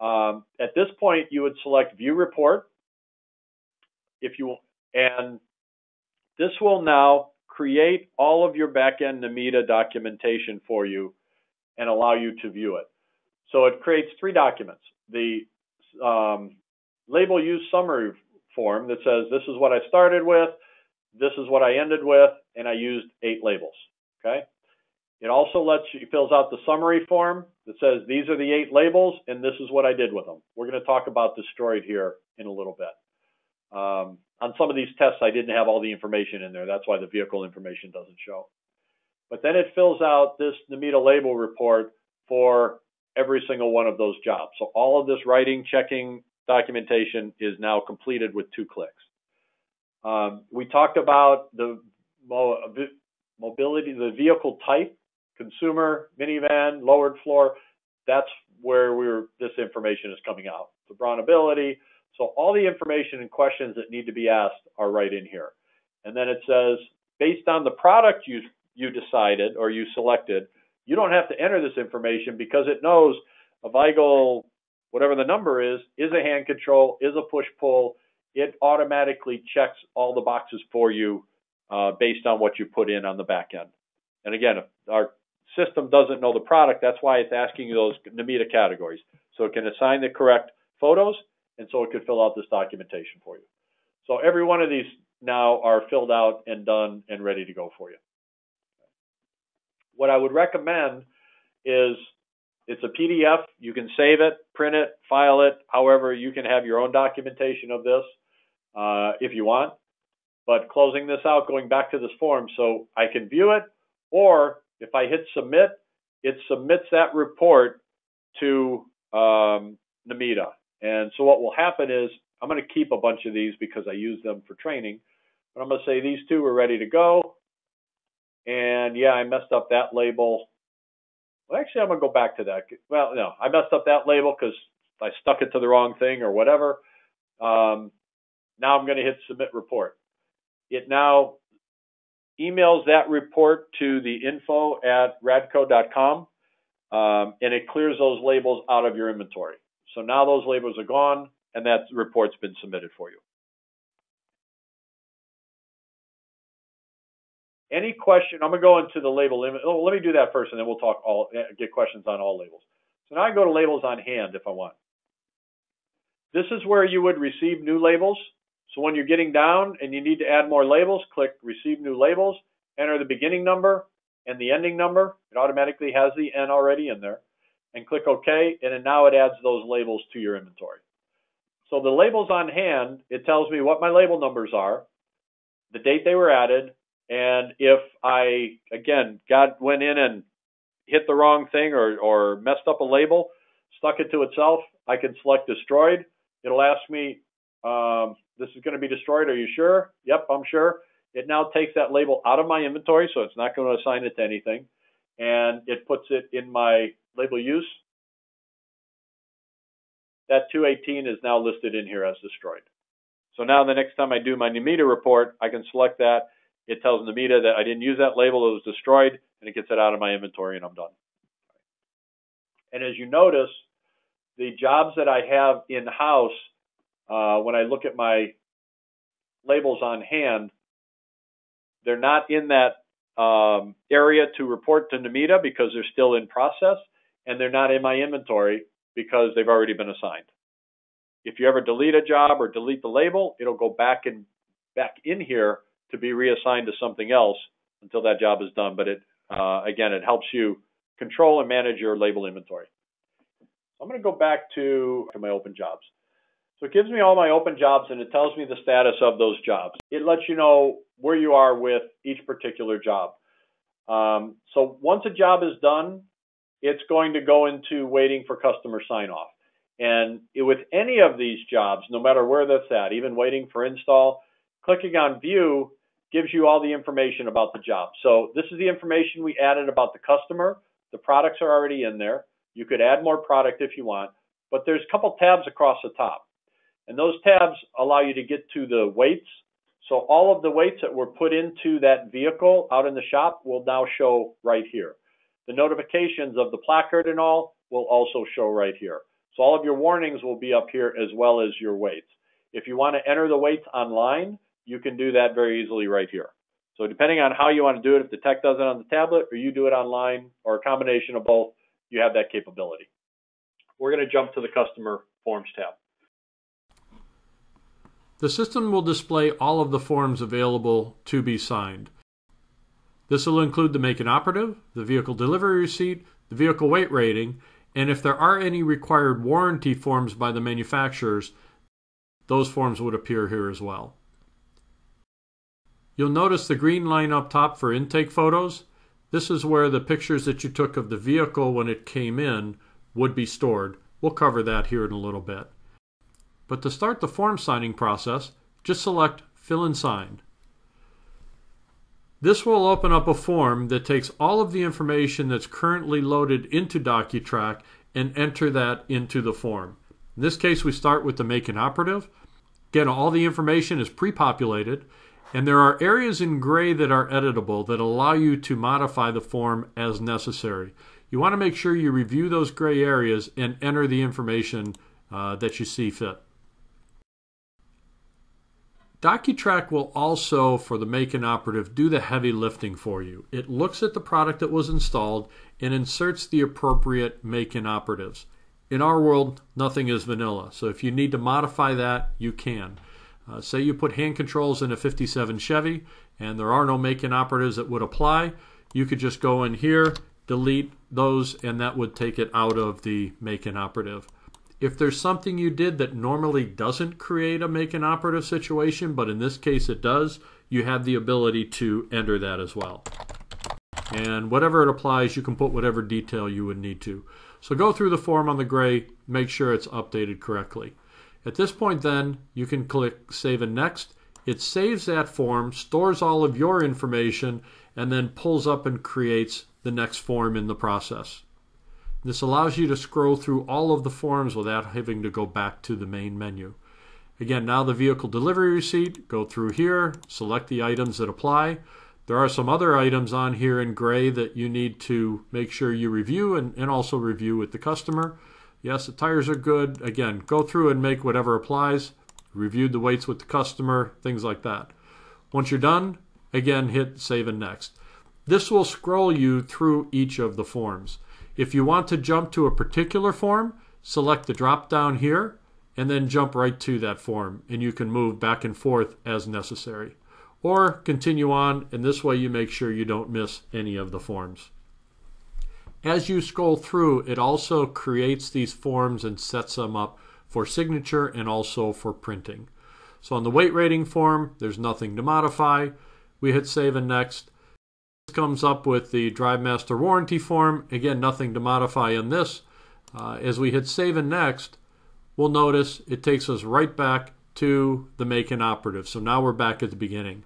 Um, at this point, you would select View Report. If you and this will now create all of your backend NMEDA documentation for you and allow you to view it. So it creates three documents. The um, label use summary form that says this is what I started with, this is what I ended with, and I used eight labels. Okay. It also lets you fills out the summary form that says these are the eight labels and this is what I did with them. We're going to talk about destroyed here in a little bit. Um, on some of these tests, I didn't have all the information in there. That's why the vehicle information doesn't show. But then it fills out this NMEDA label report for every single one of those jobs. So all of this writing, checking, documentation is now completed with two clicks. Um, we talked about the mobility, the vehicle type, consumer, minivan, lowered floor. That's where we're, this information is coming out. The BraunAbility. So all the information and questions that need to be asked are right in here. And then it says, based on the product you, you decided or you selected, you don't have to enter this information because it knows a Veigel, whatever the number is, is a hand control, is a push pull. It automatically checks all the boxes for you uh, based on what you put in on the back end. And again, our system doesn't know the product, that's why it's asking you those NMEDA categories. So it can assign the correct photos, and so it could fill out this documentation for you. So every one of these now are filled out and done and ready to go for you. What I would recommend is it's a PDF. You can save it, print it, file it. However, you can have your own documentation of this uh, if you want. But closing this out, going back to this form, so I can view it, or if I hit submit, it submits that report to um, NMEDA. And so what will happen is I'm going to keep a bunch of these because I use them for training. But I'm going to say these two are ready to go. And yeah, I messed up that label. Well, actually, I'm going to go back to that. Well, no, I messed up that label because I stuck it to the wrong thing or whatever. Um, now I'm going to hit submit report. It now emails that report to the info at radco.com um, and it clears those labels out of your inventory. So now those labels are gone and that report's been submitted for you. Any question? I'm going to go into the label. Oh, let me do that first and then we'll talk all, eh, get questions on all labels. So now I go to labels on hand if I want. This is where you would receive new labels. So when you're getting down and you need to add more labels, click Receive New Labels, enter the beginning number and the ending number. It automatically has the N already in there. And click OK, and now it adds those labels to your inventory. So the labels on hand, it tells me what my label numbers are, the date they were added, and if I, again, got went in and hit the wrong thing or, or messed up a label, stuck it to itself, I can select destroyed. It'll ask me, um, this is going to be destroyed. Are you sure? Yep, I'm sure. It now takes that label out of my inventory, so it's not going to assign it to anything. And it puts it in my label use. That 218 is now listed in here as destroyed. So now the next time I do my NMEDA report, I can select that. It tells NMEDA that I didn't use that label, it was destroyed, and it gets it out of my inventory and I'm done. And as you notice, the jobs that I have in-house uh, when I look at my labels on hand, they're not in that um, area to report to NMEDA because they're still in process, and they're not in my inventory because they've already been assigned. If you ever delete a job or delete the label, it'll go back in back in here to be reassigned to something else until that job is done. But it uh, again, it helps you control and manage your label inventory. So I'm going to go back to my open jobs. So it gives me all my open jobs and it tells me the status of those jobs. It lets you know where you are with each particular job. Um, so once a job is done, it's going to go into waiting for customer sign off. And with any of these jobs, no matter where that's at, even waiting for install, clicking on view gives you all the information about the job. So this is the information we added about the customer. The products are already in there. You could add more product if you want, but there's a couple tabs across the top. And those tabs allow you to get to the weights. So all of the weights that were put into that vehicle out in the shop will now show right here. The notifications of the placard and all will also show right here. So all of your warnings will be up here as well as your weights. If you want to enter the weights online, you can do that very easily right here. So depending on how you want to do it, if the tech does it on the tablet or you do it online or a combination of both, you have that capability. We're going to jump to the customer forms tab. The system will display all of the forms available to be signed. This will include the make inoperative, the vehicle delivery receipt, the vehicle weight rating, and if there are any required warranty forms by the manufacturers, those forms would appear here as well. You'll notice the green line up top for intake photos. This is where the pictures that you took of the vehicle when it came in would be stored. We'll cover that here in a little bit. But to start the form signing process, just select Fill and Sign. This will open up a form that takes all of the information that's currently loaded into DocuTrack and enter that into the form. In this case, we start with the make operative. Again, all the information is pre-populated, and there are areas in gray that are editable that allow you to modify the form as necessary. You want to make sure you review those gray areas and enter the information uh, that you see fit. DocuTrack will also, for the make inoperative, do the heavy lifting for you. It looks at the product that was installed and inserts the appropriate make inoperatives. In our world, nothing is vanilla, so if you need to modify that, you can. Uh, say you put hand controls in a 57 Chevy and there are no make inoperatives that would apply, you could just go in here, delete those, and that would take it out of the make inoperative. If there's something you did that normally doesn't create a make inoperative situation, but in this case it does, you have the ability to enter that as well. And whatever it applies, you can put whatever detail you would need to. So go through the form on the gray, make sure it's updated correctly. At this point then, you can click Save and Next. It saves that form, stores all of your information, and then pulls up and creates the next form in the process. This allows you to scroll through all of the forms without having to go back to the main menu. Again, now the vehicle delivery receipt, go through here, select the items that apply. There are some other items on here in gray that you need to make sure you review and, and also review with the customer. Yes, the tires are good. Again, go through and make whatever applies. Review the weights with the customer, things like that. Once you're done, again, hit Save and Next. This will scroll you through each of the forms. If you want to jump to a particular form, select the drop down here and then jump right to that form and you can move back and forth as necessary. Or continue on and this way you make sure you don't miss any of the forms. As you scroll through, it also creates these forms and sets them up for signature and also for printing. So on the weight rating form, there's nothing to modify. We hit save and next comes up with the Drive Master warranty form. Again, nothing to modify in this. Uh, as we hit save and next, we'll notice it takes us right back to the make inoperative. So now we're back at the beginning.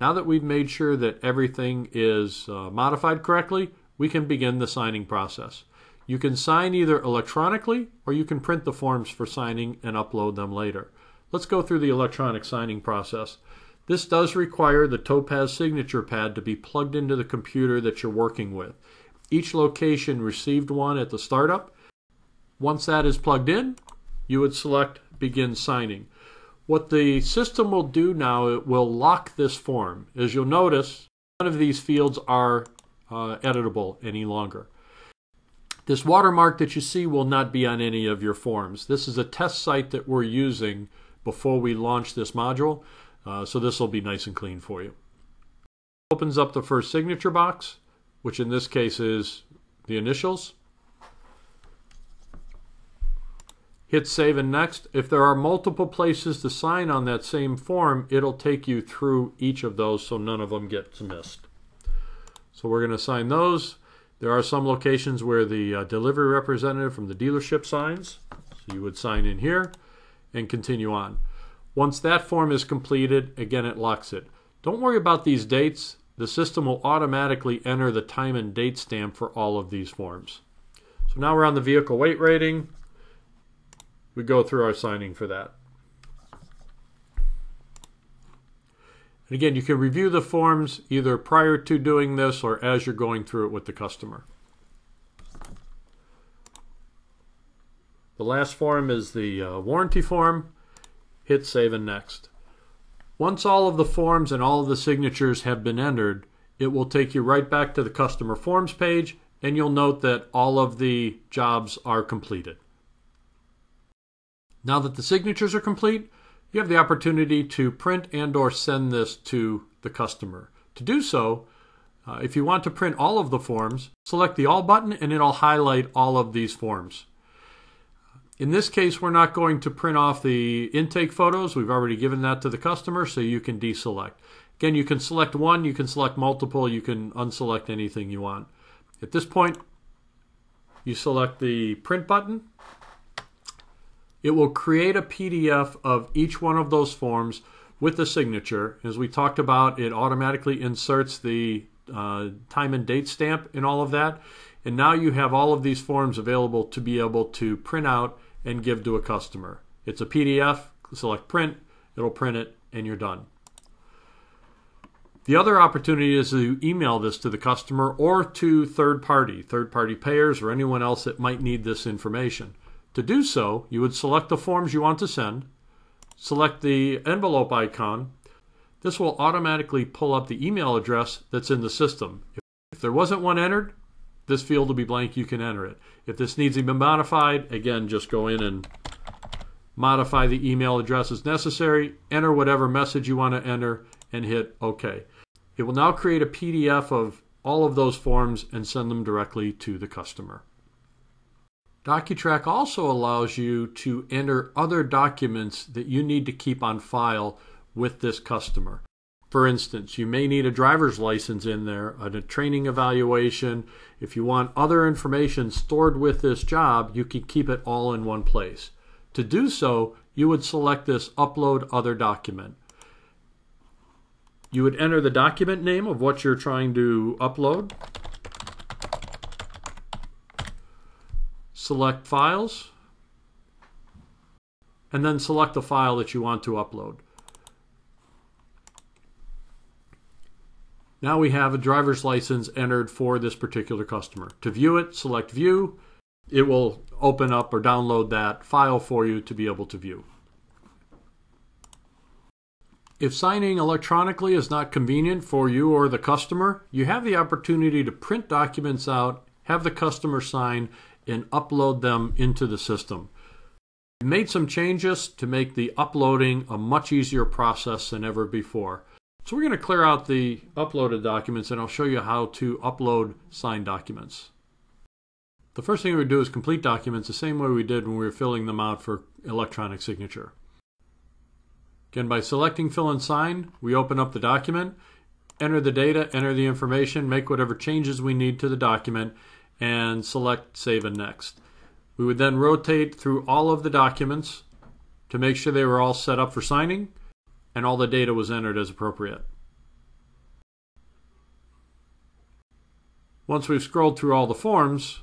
Now that we've made sure that everything is uh, modified correctly, we can begin the signing process. You can sign either electronically or you can print the forms for signing and upload them later. Let's go through the electronic signing process. This does require the Topaz signature pad to be plugged into the computer that you're working with. Each location received one at the startup. Once that is plugged in, you would select Begin Signing. What the system will do now, it will lock this form. As you'll notice, none of these fields are uh, editable any longer. This watermark that you see will not be on any of your forms. This is a test site that we're using before we launch this module. Uh, so this will be nice and clean for you. Opens up the first signature box, which in this case is the initials. hit save and next. If there are multiple places to sign on that same form, it'll take you through each of those so none of them gets missed. So we're going to sign those. There are some locations where the uh, delivery representative from the dealership signs. So you would sign in here and continue on. Once that form is completed, again it locks it. Don't worry about these dates. The system will automatically enter the time and date stamp for all of these forms. So now we're on the vehicle weight rating. We go through our signing for that. And again, you can review the forms either prior to doing this or as you're going through it with the customer. The last form is the uh, warranty form. Hit save and next. Once all of the forms and all of the signatures have been entered, it will take you right back to the customer forms page and you'll note that all of the jobs are completed. Now that the signatures are complete, you have the opportunity to print and or send this to the customer. To do so, uh, if you want to print all of the forms, select the All button and it'll highlight all of these forms. In this case, we're not going to print off the intake photos. We've already given that to the customer, so you can deselect. Again, you can select one, you can select multiple, you can unselect anything you want. At this point, you select the print button. It will create a PDF of each one of those forms with the signature. As we talked about, it automatically inserts the uh, time and date stamp in all of that. And now you have all of these forms available to be able to print out and give to a customer. It's a PDF, select print, it'll print it, and you're done. The other opportunity is to email this to the customer or to third party, third party payers, or anyone else that might need this information. To do so, you would select the forms you want to send, select the envelope icon. This will automatically pull up the email address that's in the system. If there wasn't one entered, this field will be blank, you can enter it. If this needs to be modified, again, just go in and modify the email address as necessary, enter whatever message you want to enter, and hit OK. It will now create a PDF of all of those forms and send them directly to the customer. DocuTrack also allows you to enter other documents that you need to keep on file with this customer. For instance, you may need a driver's license in there, a training evaluation. If you want other information stored with this job, you can keep it all in one place. To do so, you would select this Upload Other Document. You would enter the document name of what you're trying to upload. Select Files. And then select the file that you want to upload. Now we have a driver's license entered for this particular customer. To view it, select View. It will open up or download that file for you to be able to view. If signing electronically is not convenient for you or the customer, you have the opportunity to print documents out, have the customer sign, and upload them into the system. We made some changes to make the uploading a much easier process than ever before. So we're going to clear out the uploaded documents and I'll show you how to upload signed documents. The first thing we would do is complete documents the same way we did when we were filling them out for electronic signature. Again, by selecting fill and sign, we open up the document, enter the data, enter the information, make whatever changes we need to the document, and select save and next. We would then rotate through all of the documents to make sure they were all set up for signing and all the data was entered as appropriate. Once we've scrolled through all the forms,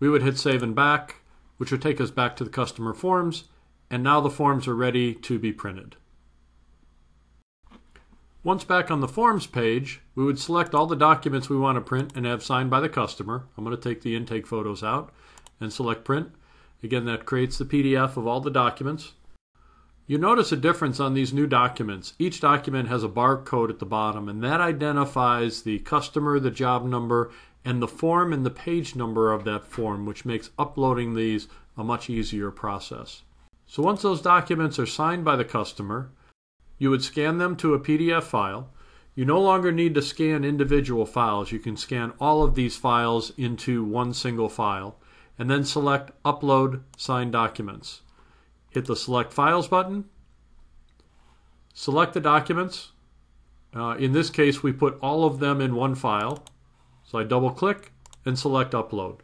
we would hit save and back, which would take us back to the customer forms, and now the forms are ready to be printed. Once back on the Forms page, we would select all the documents we want to print and have signed by the customer. I'm going to take the intake photos out and select Print. Again, that creates the PDF of all the documents. You notice a difference on these new documents. Each document has a barcode at the bottom, and that identifies the customer, the job number, and the form and the page number of that form, which makes uploading these a much easier process. So once those documents are signed by the customer, you would scan them to a PDF file. You no longer need to scan individual files. You can scan all of these files into one single file and then select Upload Signed Documents. Hit the Select Files button, select the documents. Uh, in this case, we put all of them in one file. So I double click and select Upload.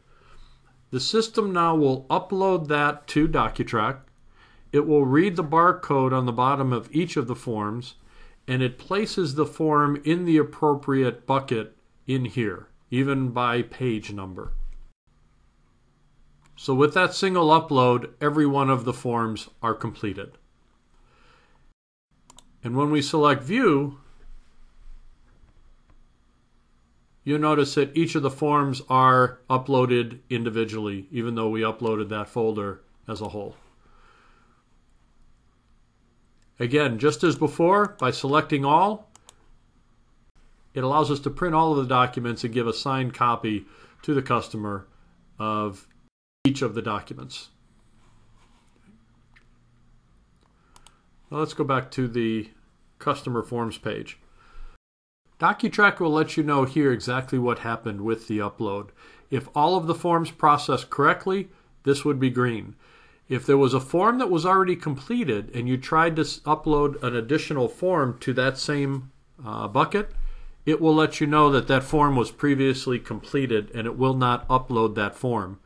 The system now will upload that to DocuTrack. It will read the barcode on the bottom of each of the forms and it places the form in the appropriate bucket in here, even by page number. So with that single upload, every one of the forms are completed. And when we select View, you'll notice that each of the forms are uploaded individually, even though we uploaded that folder as a whole. Again, just as before, by selecting all, it allows us to print all of the documents and give a signed copy to the customer of each of the documents. Now let's go back to the customer forms page. DocuTrack will let you know here exactly what happened with the upload. If all of the forms processed correctly, this would be green. If there was a form that was already completed and you tried to upload an additional form to that same uh, bucket, it will let you know that that form was previously completed and it will not upload that form.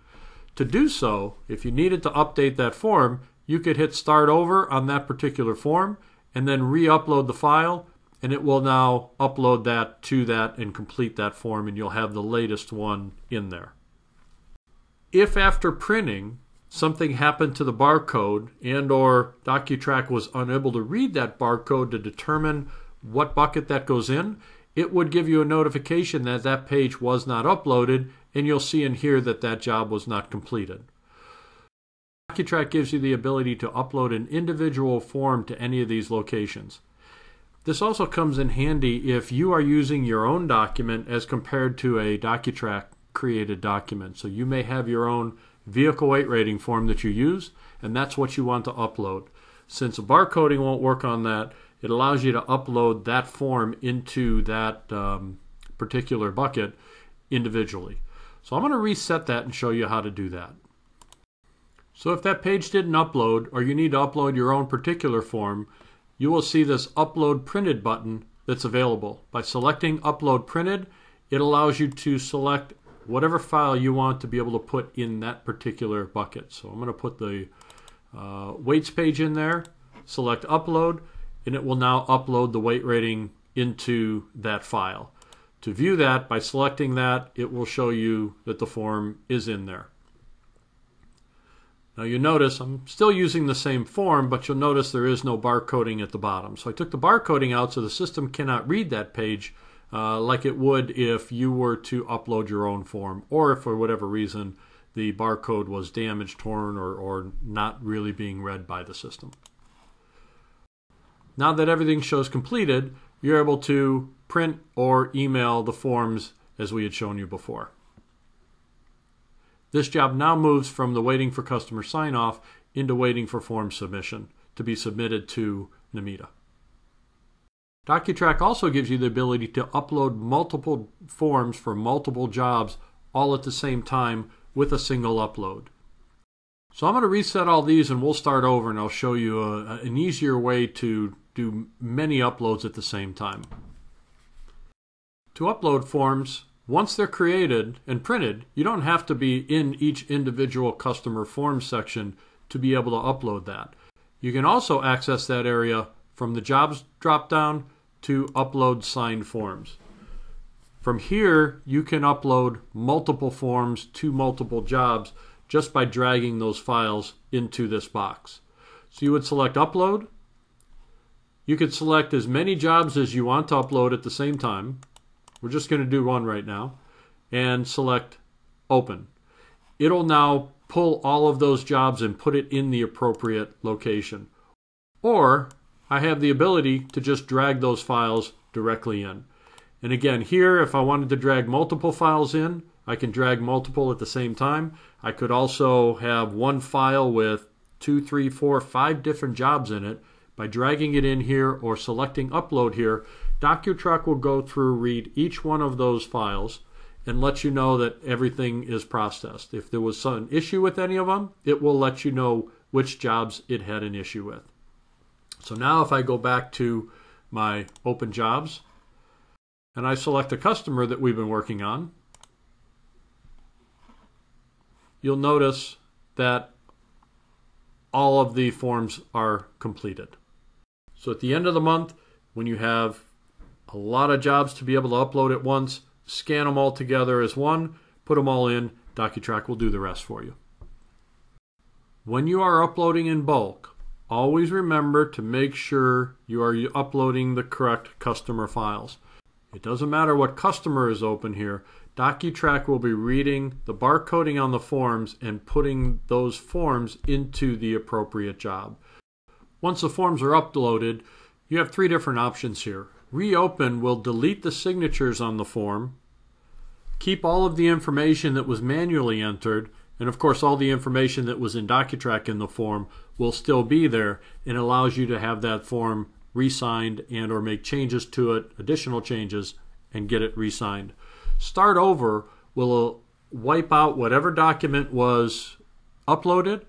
To do so, if you needed to update that form, you could hit start over on that particular form and then re-upload the file and it will now upload that to that and complete that form and you'll have the latest one in there. If after printing something happened to the barcode and or DocuTrack was unable to read that barcode to determine what bucket that goes in, it would give you a notification that that page was not uploaded and you'll see in here that that job was not completed. DocuTrack gives you the ability to upload an individual form to any of these locations. This also comes in handy if you are using your own document as compared to a DocuTrack created document. So you may have your own vehicle weight rating form that you use, and that's what you want to upload. Since barcoding won't work on that, it allows you to upload that form into that um, particular bucket individually. So I'm going to reset that and show you how to do that. So if that page didn't upload or you need to upload your own particular form, you will see this Upload Printed button that's available. By selecting Upload Printed, it allows you to select whatever file you want to be able to put in that particular bucket. So I'm going to put the uh, weights page in there, select upload, and it will now upload the weight rating into that file. To view that, by selecting that, it will show you that the form is in there. Now you notice I'm still using the same form, but you'll notice there is no barcoding at the bottom. So I took the barcoding out so the system cannot read that page uh, like it would if you were to upload your own form, or if for whatever reason the barcode was damaged, torn, or, or not really being read by the system. Now that everything shows completed, you're able to print or email the forms as we had shown you before. This job now moves from the waiting for customer sign off into waiting for form submission to be submitted to NMEDA. DocuTrack also gives you the ability to upload multiple forms for multiple jobs all at the same time with a single upload. So I'm going to reset all these and we'll start over and I'll show you a, an easier way to do many uploads at the same time. To upload forms, once they're created and printed, you don't have to be in each individual customer form section to be able to upload that. You can also access that area from the Jobs dropdown to upload signed forms. From here, you can upload multiple forms to multiple jobs just by dragging those files into this box. So you would select upload. You could select as many jobs as you want to upload at the same time. We're just going to do one right now. And select open. It'll now pull all of those jobs and put it in the appropriate location. Or I have the ability to just drag those files directly in. And again, here, if I wanted to drag multiple files in, I can drag multiple at the same time. I could also have one file with two, three, four, five different jobs in it. By dragging it in here or selecting upload here, DocuTrack will go through, read each one of those files, and let you know that everything is processed. If there was some issue with any of them, it will let you know which jobs it had an issue with. So now if I go back to my open jobs and I select a customer that we've been working on, you'll notice that all of the forms are completed. So at the end of the month, when you have a lot of jobs to be able to upload at once, scan them all together as one, put them all in, DocuTrack will do the rest for you. When you are uploading in bulk, always remember to make sure you are uploading the correct customer files. It doesn't matter what customer is open here, DocuTrack will be reading the barcoding on the forms and putting those forms into the appropriate job. Once the forms are uploaded, you have three different options here. Reopen will delete the signatures on the form, keep all of the information that was manually entered, and of course all the information that was in DocuTrack in the form will still be there and allows you to have that form re-signed and or make changes to it, additional changes, and get it re-signed. Start over will uh, wipe out whatever document was uploaded.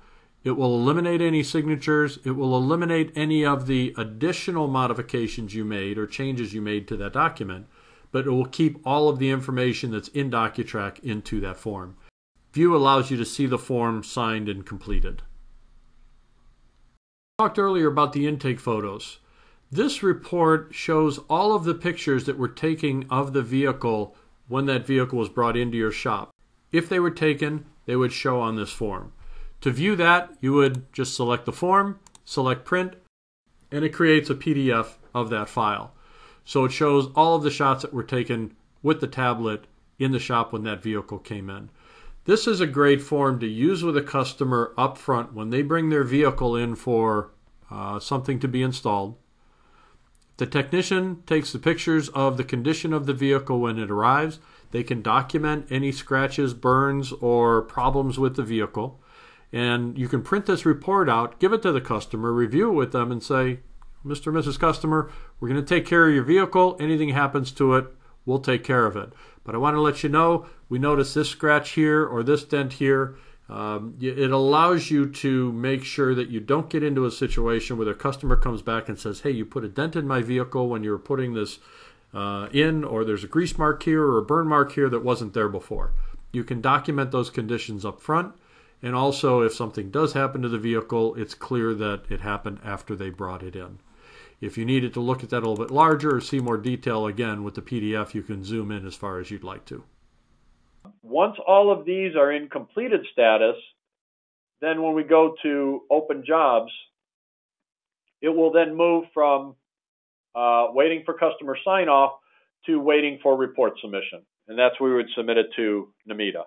It will eliminate any signatures. It will eliminate any of the additional modifications you made or changes you made to that document, but it will keep all of the information that's in DocuTrack into that form. View allows you to see the form signed and completed. I talked earlier about the intake photos. This report shows all of the pictures that were taken of the vehicle when that vehicle was brought into your shop. If they were taken, they would show on this form. To view that, you would just select the form, select print, and it creates a PDF of that file. So it shows all of the shots that were taken with the tablet in the shop when that vehicle came in. This is a great form to use with a customer up front when they bring their vehicle in for uh, something to be installed. The technician takes the pictures of the condition of the vehicle when it arrives. They can document any scratches, burns, or problems with the vehicle. And you can print this report out, give it to the customer, review it with them, and say, Mr. and Mrs. Customer, we're going to take care of your vehicle. Anything happens to it, we'll take care of it. But I want to let you know we notice this scratch here or this dent here. Um, it allows you to make sure that you don't get into a situation where the customer comes back and says, "Hey, you put a dent in my vehicle when you were putting this uh, in, or there's a grease mark here or a burn mark here that wasn't there before." You can document those conditions up front, and also if something does happen to the vehicle, it's clear that it happened after they brought it in. If you needed to look at that a little bit larger or see more detail, again with the PDF, you can zoom in as far as you'd like to. Once all of these are in completed status, then when we go to open jobs, it will then move from uh, waiting for customer sign off to waiting for report submission. And that's where we would submit it to NMEDA.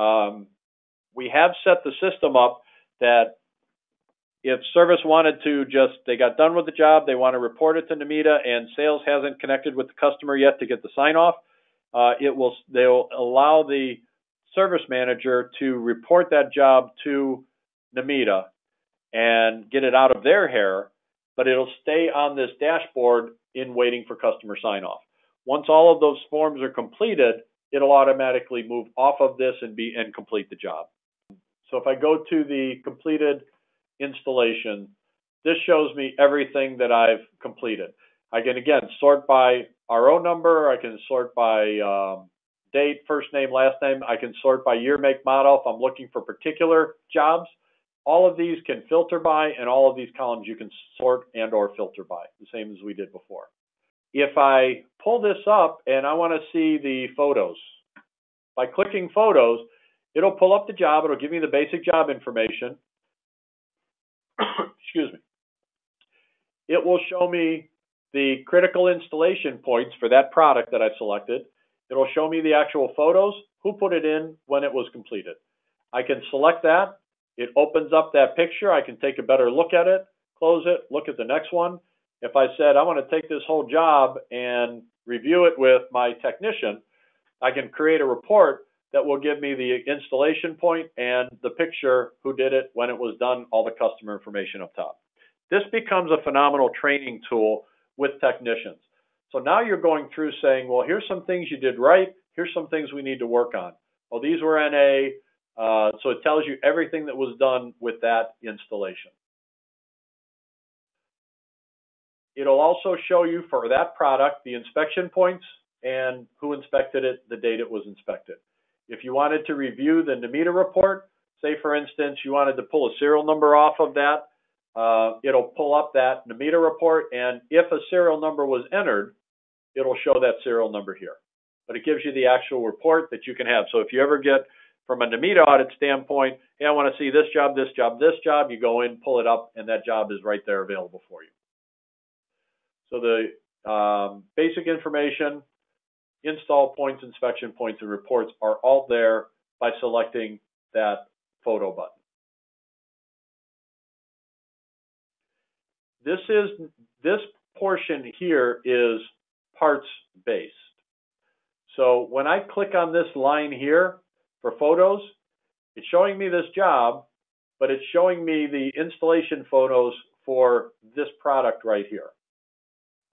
Um, we have set the system up that if service wanted to just, they got done with the job, they want to report it to NMEDA, and sales hasn't connected with the customer yet to get the sign off, uh, it will they'll allow the service manager to report that job to NMEDA and get it out of their hair, but it'll stay on this dashboard in waiting for customer sign off. Once all of those forms are completed, it'll automatically move off of this and be and complete the job. So if I go to the completed installation, this shows me everything that I've completed. I can again sort by RO number. I can sort by um, date, first name, last name. I can sort by year, make, model if I'm looking for particular jobs. All of these can filter by, and all of these columns you can sort and or filter by, the same as we did before. If I pull this up and I want to see the photos, by clicking photos, it'll pull up the job. It'll give me the basic job information. Excuse me. It will show me the critical installation points for that product that I selected. It'll show me the actual photos, who put it in, when it was completed. I can select that. It opens up that picture. I can take a better look at it, close it, look at the next one. If I said I want to take this whole job and review it with my technician, I can create a report that will give me the installation point and the picture, who did it, when it was done, all the customer information up top. This becomes a phenomenal training tool with technicians. So now you're going through saying, well, here's some things you did right. Here's some things we need to work on. Well, these were NA. Uh, so it tells you everything that was done with that installation. It'll also show you for that product the inspection points and who inspected it, the date it was inspected. If you wanted to review the NMEDA report, say for instance you wanted to pull a serial number off of that, uh, it'll pull up that NMEDA report, and if a serial number was entered, it'll show that serial number here. But it gives you the actual report that you can have. So if you ever get from a NMEDA audit standpoint, hey, I want to see this job, this job, this job, you go in, pull it up, and that job is right there available for you. So the um, basic information, install points, inspection points, and reports are all there by selecting that photo button. This is this portion here is parts based. So when I click on this line here for photos, it's showing me this job, but it's showing me the installation photos for this product right here.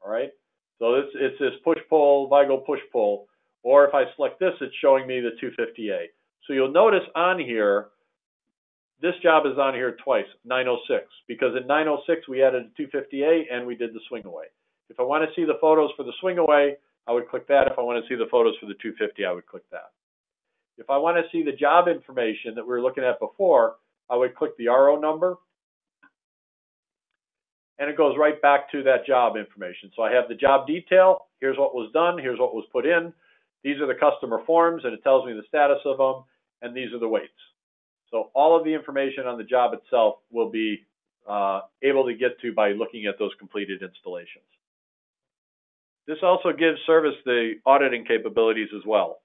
All right. So it's, it's this push pull, Veigel push pull, or if I select this, it's showing me the 250A. So you'll notice on here, this job is on here twice, 906, because in 906 we added a 250A and we did the swing away. If I want to see the photos for the swing away, I would click that. If I want to see the photos for the 250, I would click that. If I want to see the job information that we were looking at before, I would click the RO number and it goes right back to that job information. So I have the job detail. Here's what was done. Here's what was put in. These are the customer forms, and it tells me the status of them, and these are the weights. So all of the information on the job itself will be uh, able to get to by looking at those completed installations. This also gives service the auditing capabilities as well.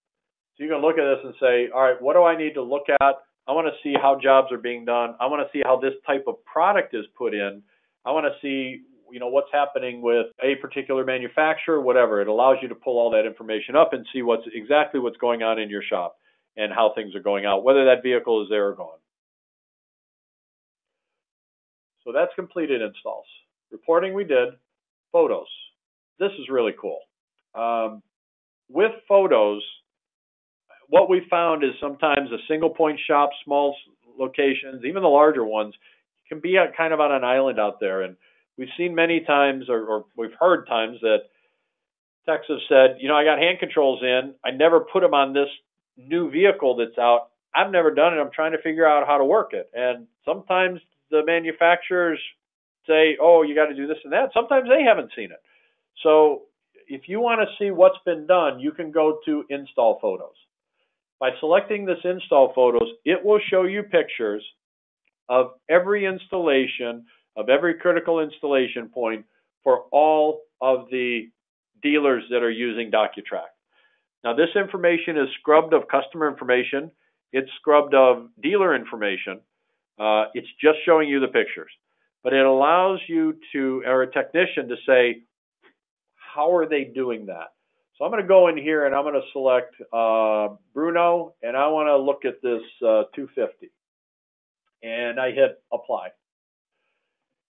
So you can look at this and say, all right, what do I need to look at? I want to see how jobs are being done. I want to see how this type of product is put in I want to see, you know, what's happening with a particular manufacturer, whatever. It allows you to pull all that information up and see what's exactly what's going on in your shop and how things are going out, whether that vehicle is there or gone. So that's completed installs. Reporting we did, photos. This is really cool. Um, with photos, what we found is sometimes a single point shop, small locations, even the larger ones, can be a, kind of on an island out there. And we've seen many times, or, or we've heard times that have said, you know, I got hand controls in. I never put them on this new vehicle that's out. I've never done it. I'm trying to figure out how to work it. And sometimes the manufacturers say, oh, you got to do this and that. Sometimes they haven't seen it. So if you want to see what's been done, you can go to install photos. By selecting this install photos, it will show you pictures of every installation, of every critical installation point for all of the dealers that are using DocuTrack. Now, this information is scrubbed of customer information. It's scrubbed of dealer information. Uh, it's just showing you the pictures. But it allows you to, or a technician to say, how are they doing that? So I'm going to go in here and I'm going to select uh, Bruno, and I want to look at this uh, 250 and I hit apply.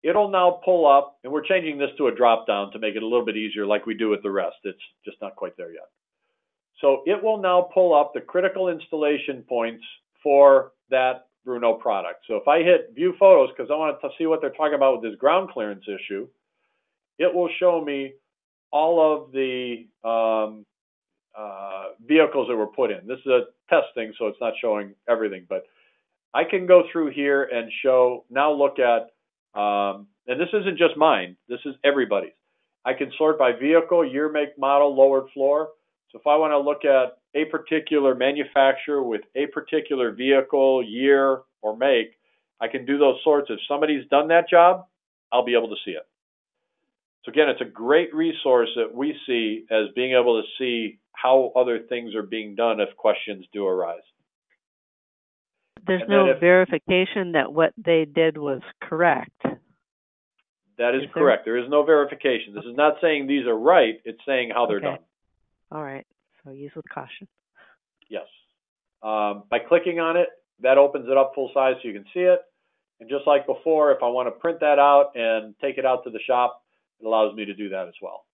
It'll now pull up, and we're changing this to a drop down to make it a little bit easier like we do with the rest. It's just not quite there yet. So it will now pull up the critical installation points for that Bruno product. So if I hit view photos, because I want to see what they're talking about with this ground clearance issue, it will show me all of the um, uh, vehicles that were put in. This is a testing, so it's not showing everything, but I can go through here and show, now look at, um, and this isn't just mine, this is everybody's. I can sort by vehicle, year, make, model, lowered floor. So if I want to look at a particular manufacturer with a particular vehicle, year, or make, I can do those sorts. If somebody's done that job, I'll be able to see it. So again, it's a great resource that we see as being able to see how other things are being done if questions do arise there's no if, verification that what they did was correct. That is, is correct. There? there is no verification. This is not saying these are right. It's saying how they're okay. done. All right. So use with caution. Yes. Um, by clicking on it, that opens it up full size so you can see it. And just like before, if I want to print that out and take it out to the shop, it allows me to do that as well.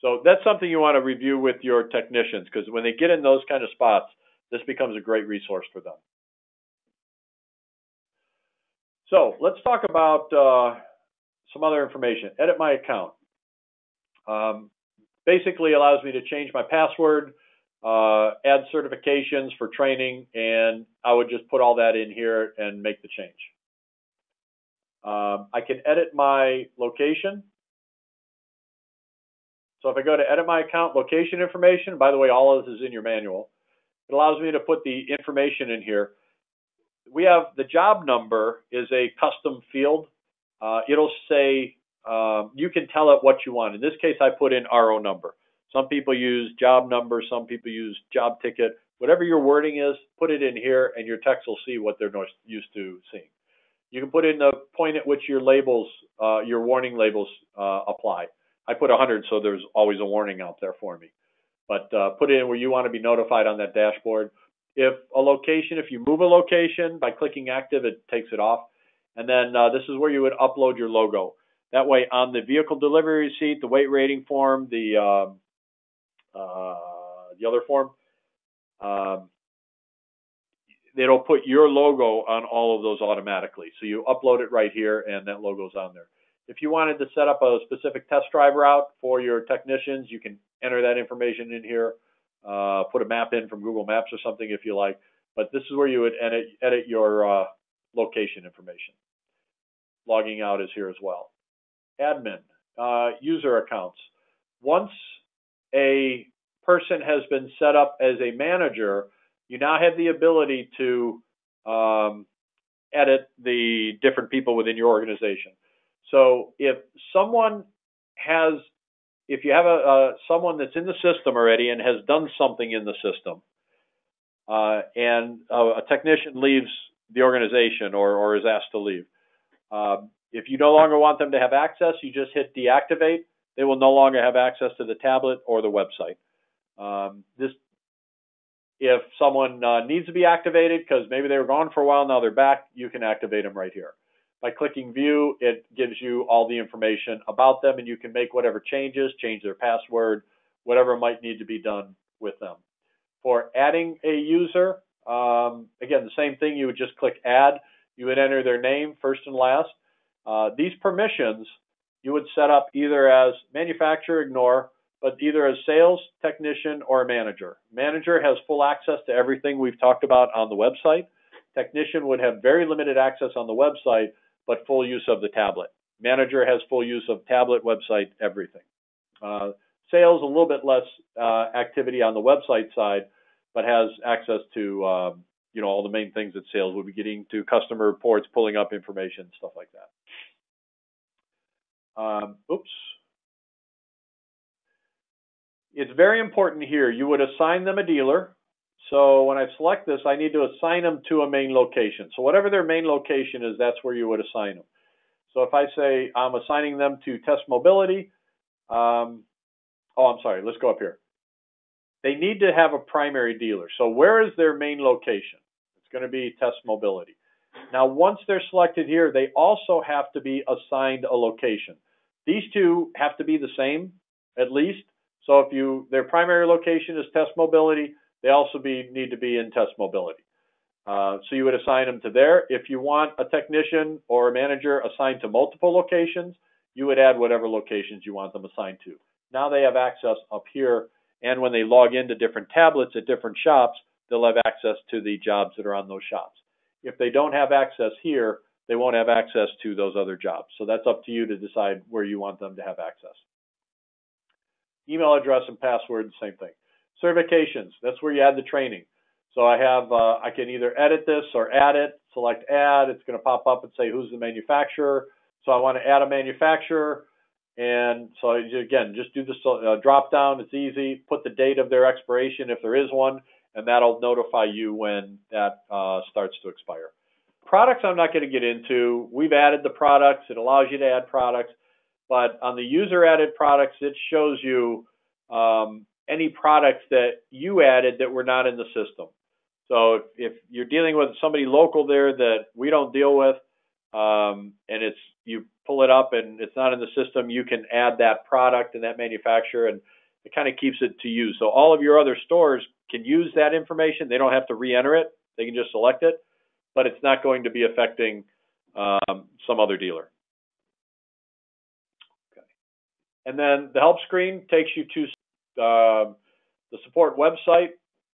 So that's something you want to review with your technicians because when they get in those kind of spots, this becomes a great resource for them. So let's talk about uh, some other information. Edit my account. Um, basically allows me to change my password, uh, add certifications for training, and I would just put all that in here and make the change. Um, I can edit my location. So if I go to edit my account location information, by the way, all of this is in your manual. It allows me to put the information in here. We have the job number is a custom field. Uh, it'll say um, you can tell it what you want. In this case, I put in RO number. Some people use job number, some people use job ticket. Whatever your wording is, put it in here, and your techs will see what they're used to seeing. You can put in the point at which your labels, uh, your warning labels uh, apply. I put 100, so there's always a warning out there for me. But uh, put it in where you want to be notified on that dashboard. If a location, if you move a location by clicking active, it takes it off. And then uh, this is where you would upload your logo. That way, on the vehicle delivery receipt, the weight rating form, the um, uh, the other form, um, it'll put your logo on all of those automatically. So you upload it right here, and that logo's on there. If you wanted to set up a specific test drive route for your technicians, you can enter that information in here. Uh, put a map in from Google Maps or something if you like. But this is where you would edit, edit your uh, location information. Logging out is here as well. Admin, uh, user accounts. Once a person has been set up as a manager, you now have the ability to um, edit the different people within your organization. So if someone has, if you have a, a someone that's in the system already and has done something in the system, uh, and a, a, technician leaves the organization or, or is asked to leave, uh, if you no longer want them to have access, you just hit deactivate. They will no longer have access to the tablet or the website. Um, this, if someone uh, needs to be activated because maybe they were gone for a while, now they're back, you can activate them right here. By clicking view, it gives you all the information about them and you can make whatever changes, change their password, whatever might need to be done with them. For adding a user, um, again, the same thing, you would just click add. You would enter their name first and last. Uh, these permissions you would set up either as manufacturer ignore, but either as sales, technician, or manager. Manager has full access to everything we've talked about on the website. Technician would have very limited access on the website, but full use of the tablet. Manager has full use of tablet, website, everything. Uh, sales, a little bit less uh, activity on the website side, but has access to um, you know all the main things that sales would be getting to customer reports, pulling up information, stuff like that. Um, oops. It's very important here. You would assign them a dealer. So when I select this, I need to assign them to a main location. So whatever their main location is, that's where you would assign them. So if I say I'm assigning them to test mobility, um, oh, I'm sorry, let's go up here. They need to have a primary dealer. So where is their main location? It's going to be test mobility. Now, once they're selected here, they also have to be assigned a location. These two have to be the same, at least. So if you their primary location is test mobility, they also be, need to be in test mobility. Uh, so you would assign them to there. If you want a technician or a manager assigned to multiple locations, you would add whatever locations you want them assigned to. Now they have access up here, and when they log into different tablets at different shops, they'll have access to the jobs that are on those shops. If they don't have access here, they won't have access to those other jobs. So that's up to you to decide where you want them to have access. Email address and password, same thing. Certifications, that's where you add the training. So I have, uh, I can either edit this or add it, select add, it's gonna pop up and say who's the manufacturer. So I wanna add a manufacturer, and so again, just do the uh, drop down, it's easy, put the date of their expiration if there is one, and that'll notify you when that uh, starts to expire. Products I'm not gonna get into, we've added the products, it allows you to add products, but on the user added products, it shows you um, any products that you added that were not in the system. So if, if you're dealing with somebody local there that we don't deal with, um, and it's you pull it up and it's not in the system, you can add that product and that manufacturer, and it kind of keeps it to you. So all of your other stores can use that information. They don't have to re-enter it. They can just select it, but it's not going to be affecting um, some other dealer. Okay. And then the help screen takes you to uh, the support website.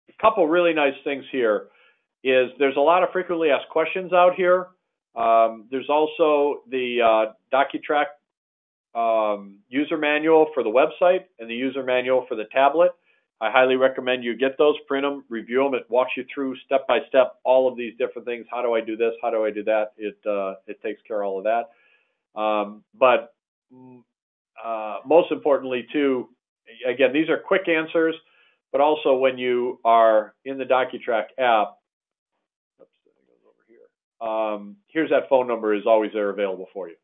A couple really nice things here is there's a lot of frequently asked questions out here. Um, there's also the uh, DocuTrack um, user manual for the website and the user manual for the tablet. I highly recommend you get those, print them, review them. It walks you through step by step all of these different things. How do I do this? How do I do that? It uh, it takes care of all of that. Um, but uh, most importantly, too, again, these are quick answers, but also when you are in the DocuTrack app, um, here's that phone number is always there available for you.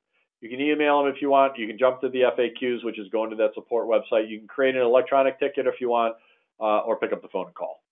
You can email them if you want. You can jump to the FAQs, which is going to that support website. You can create an electronic ticket if you want, uh, or pick up the phone and call.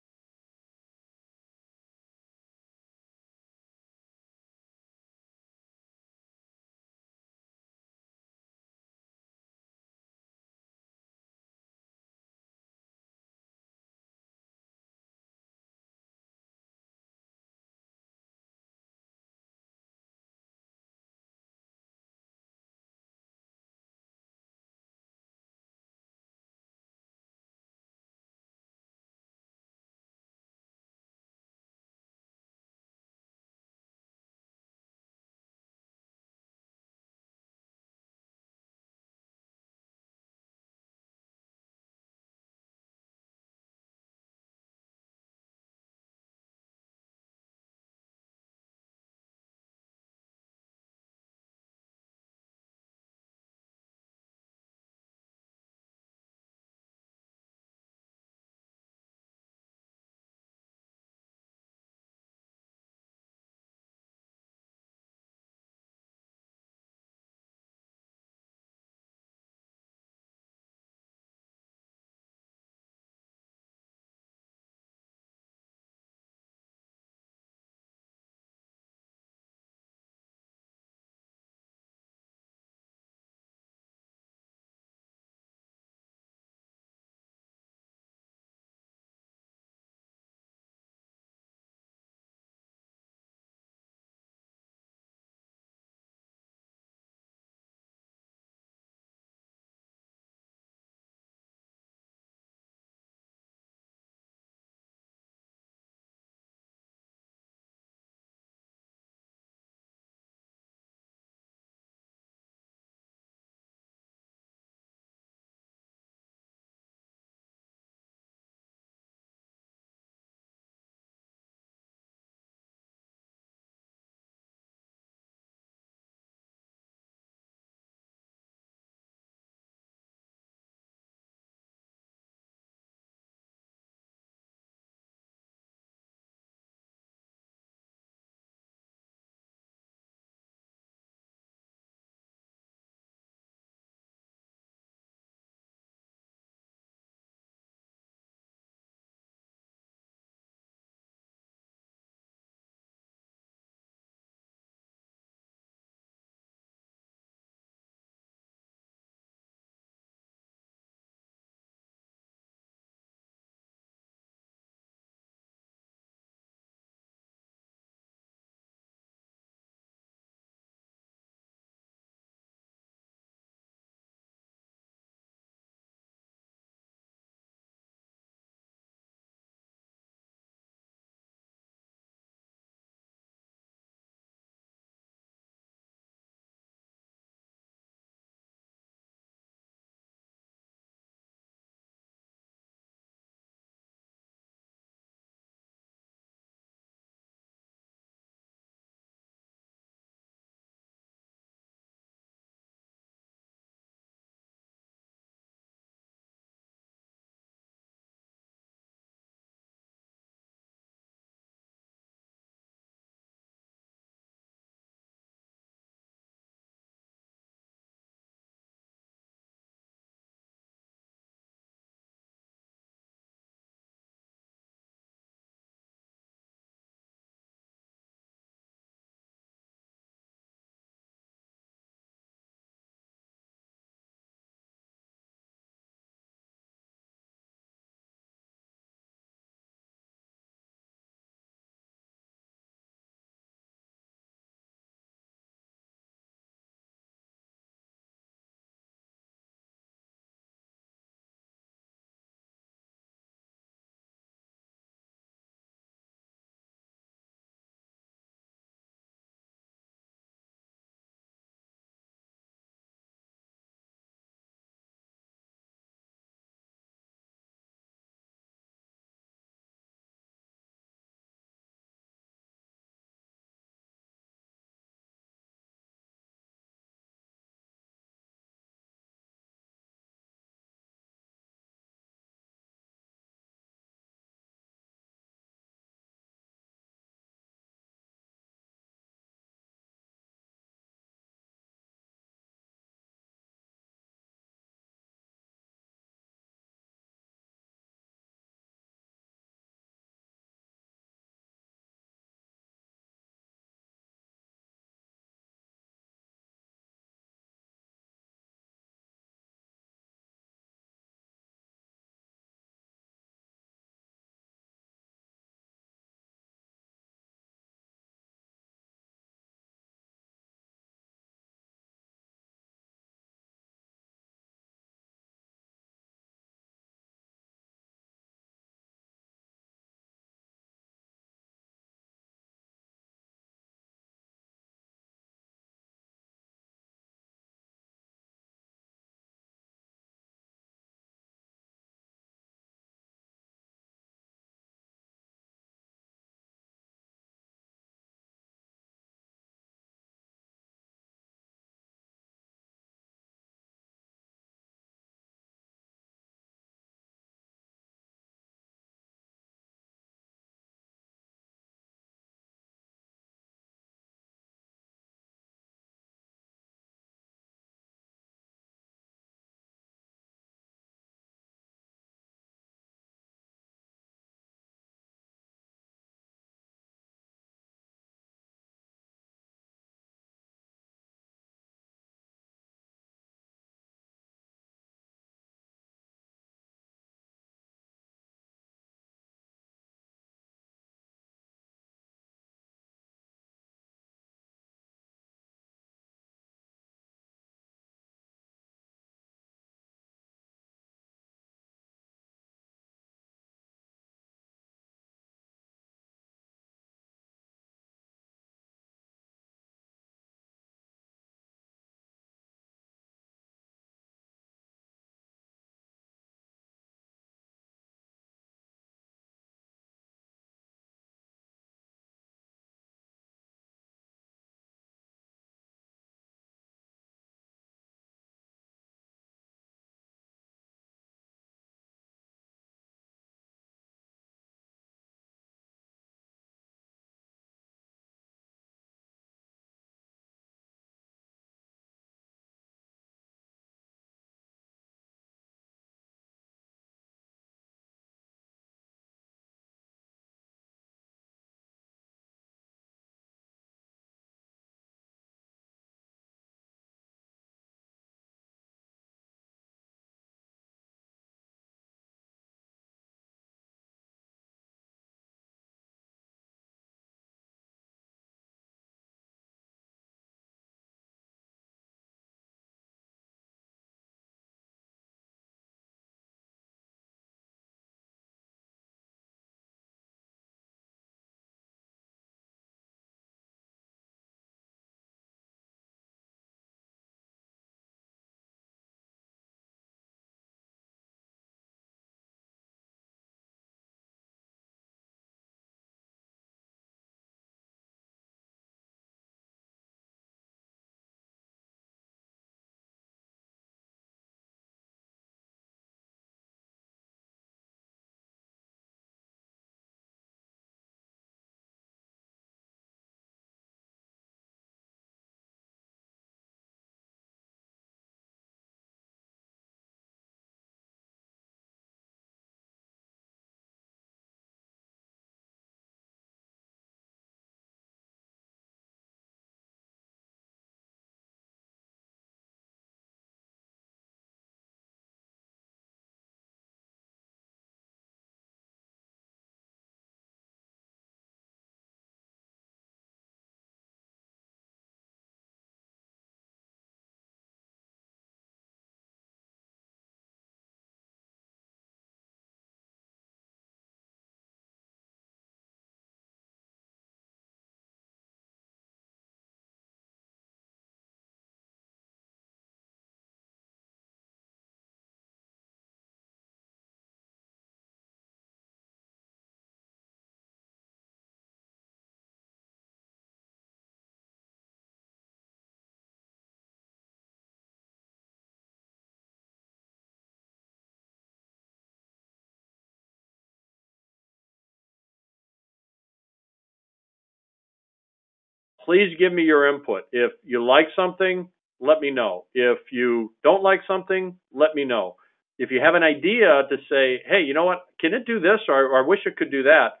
Please give me your input. If you like something, let me know. If you don't like something, let me know. If you have an idea to say, hey, you know what, can it do this or, or I wish it could do that,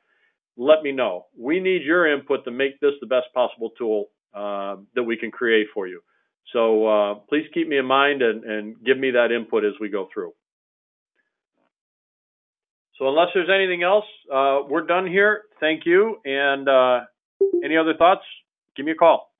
let me know. We need your input to make this the best possible tool uh, that we can create for you. So uh, please keep me in mind and, and give me that input as we go through. So unless there's anything else, uh, we're done here. Thank you. And uh, any other thoughts? Give me a call.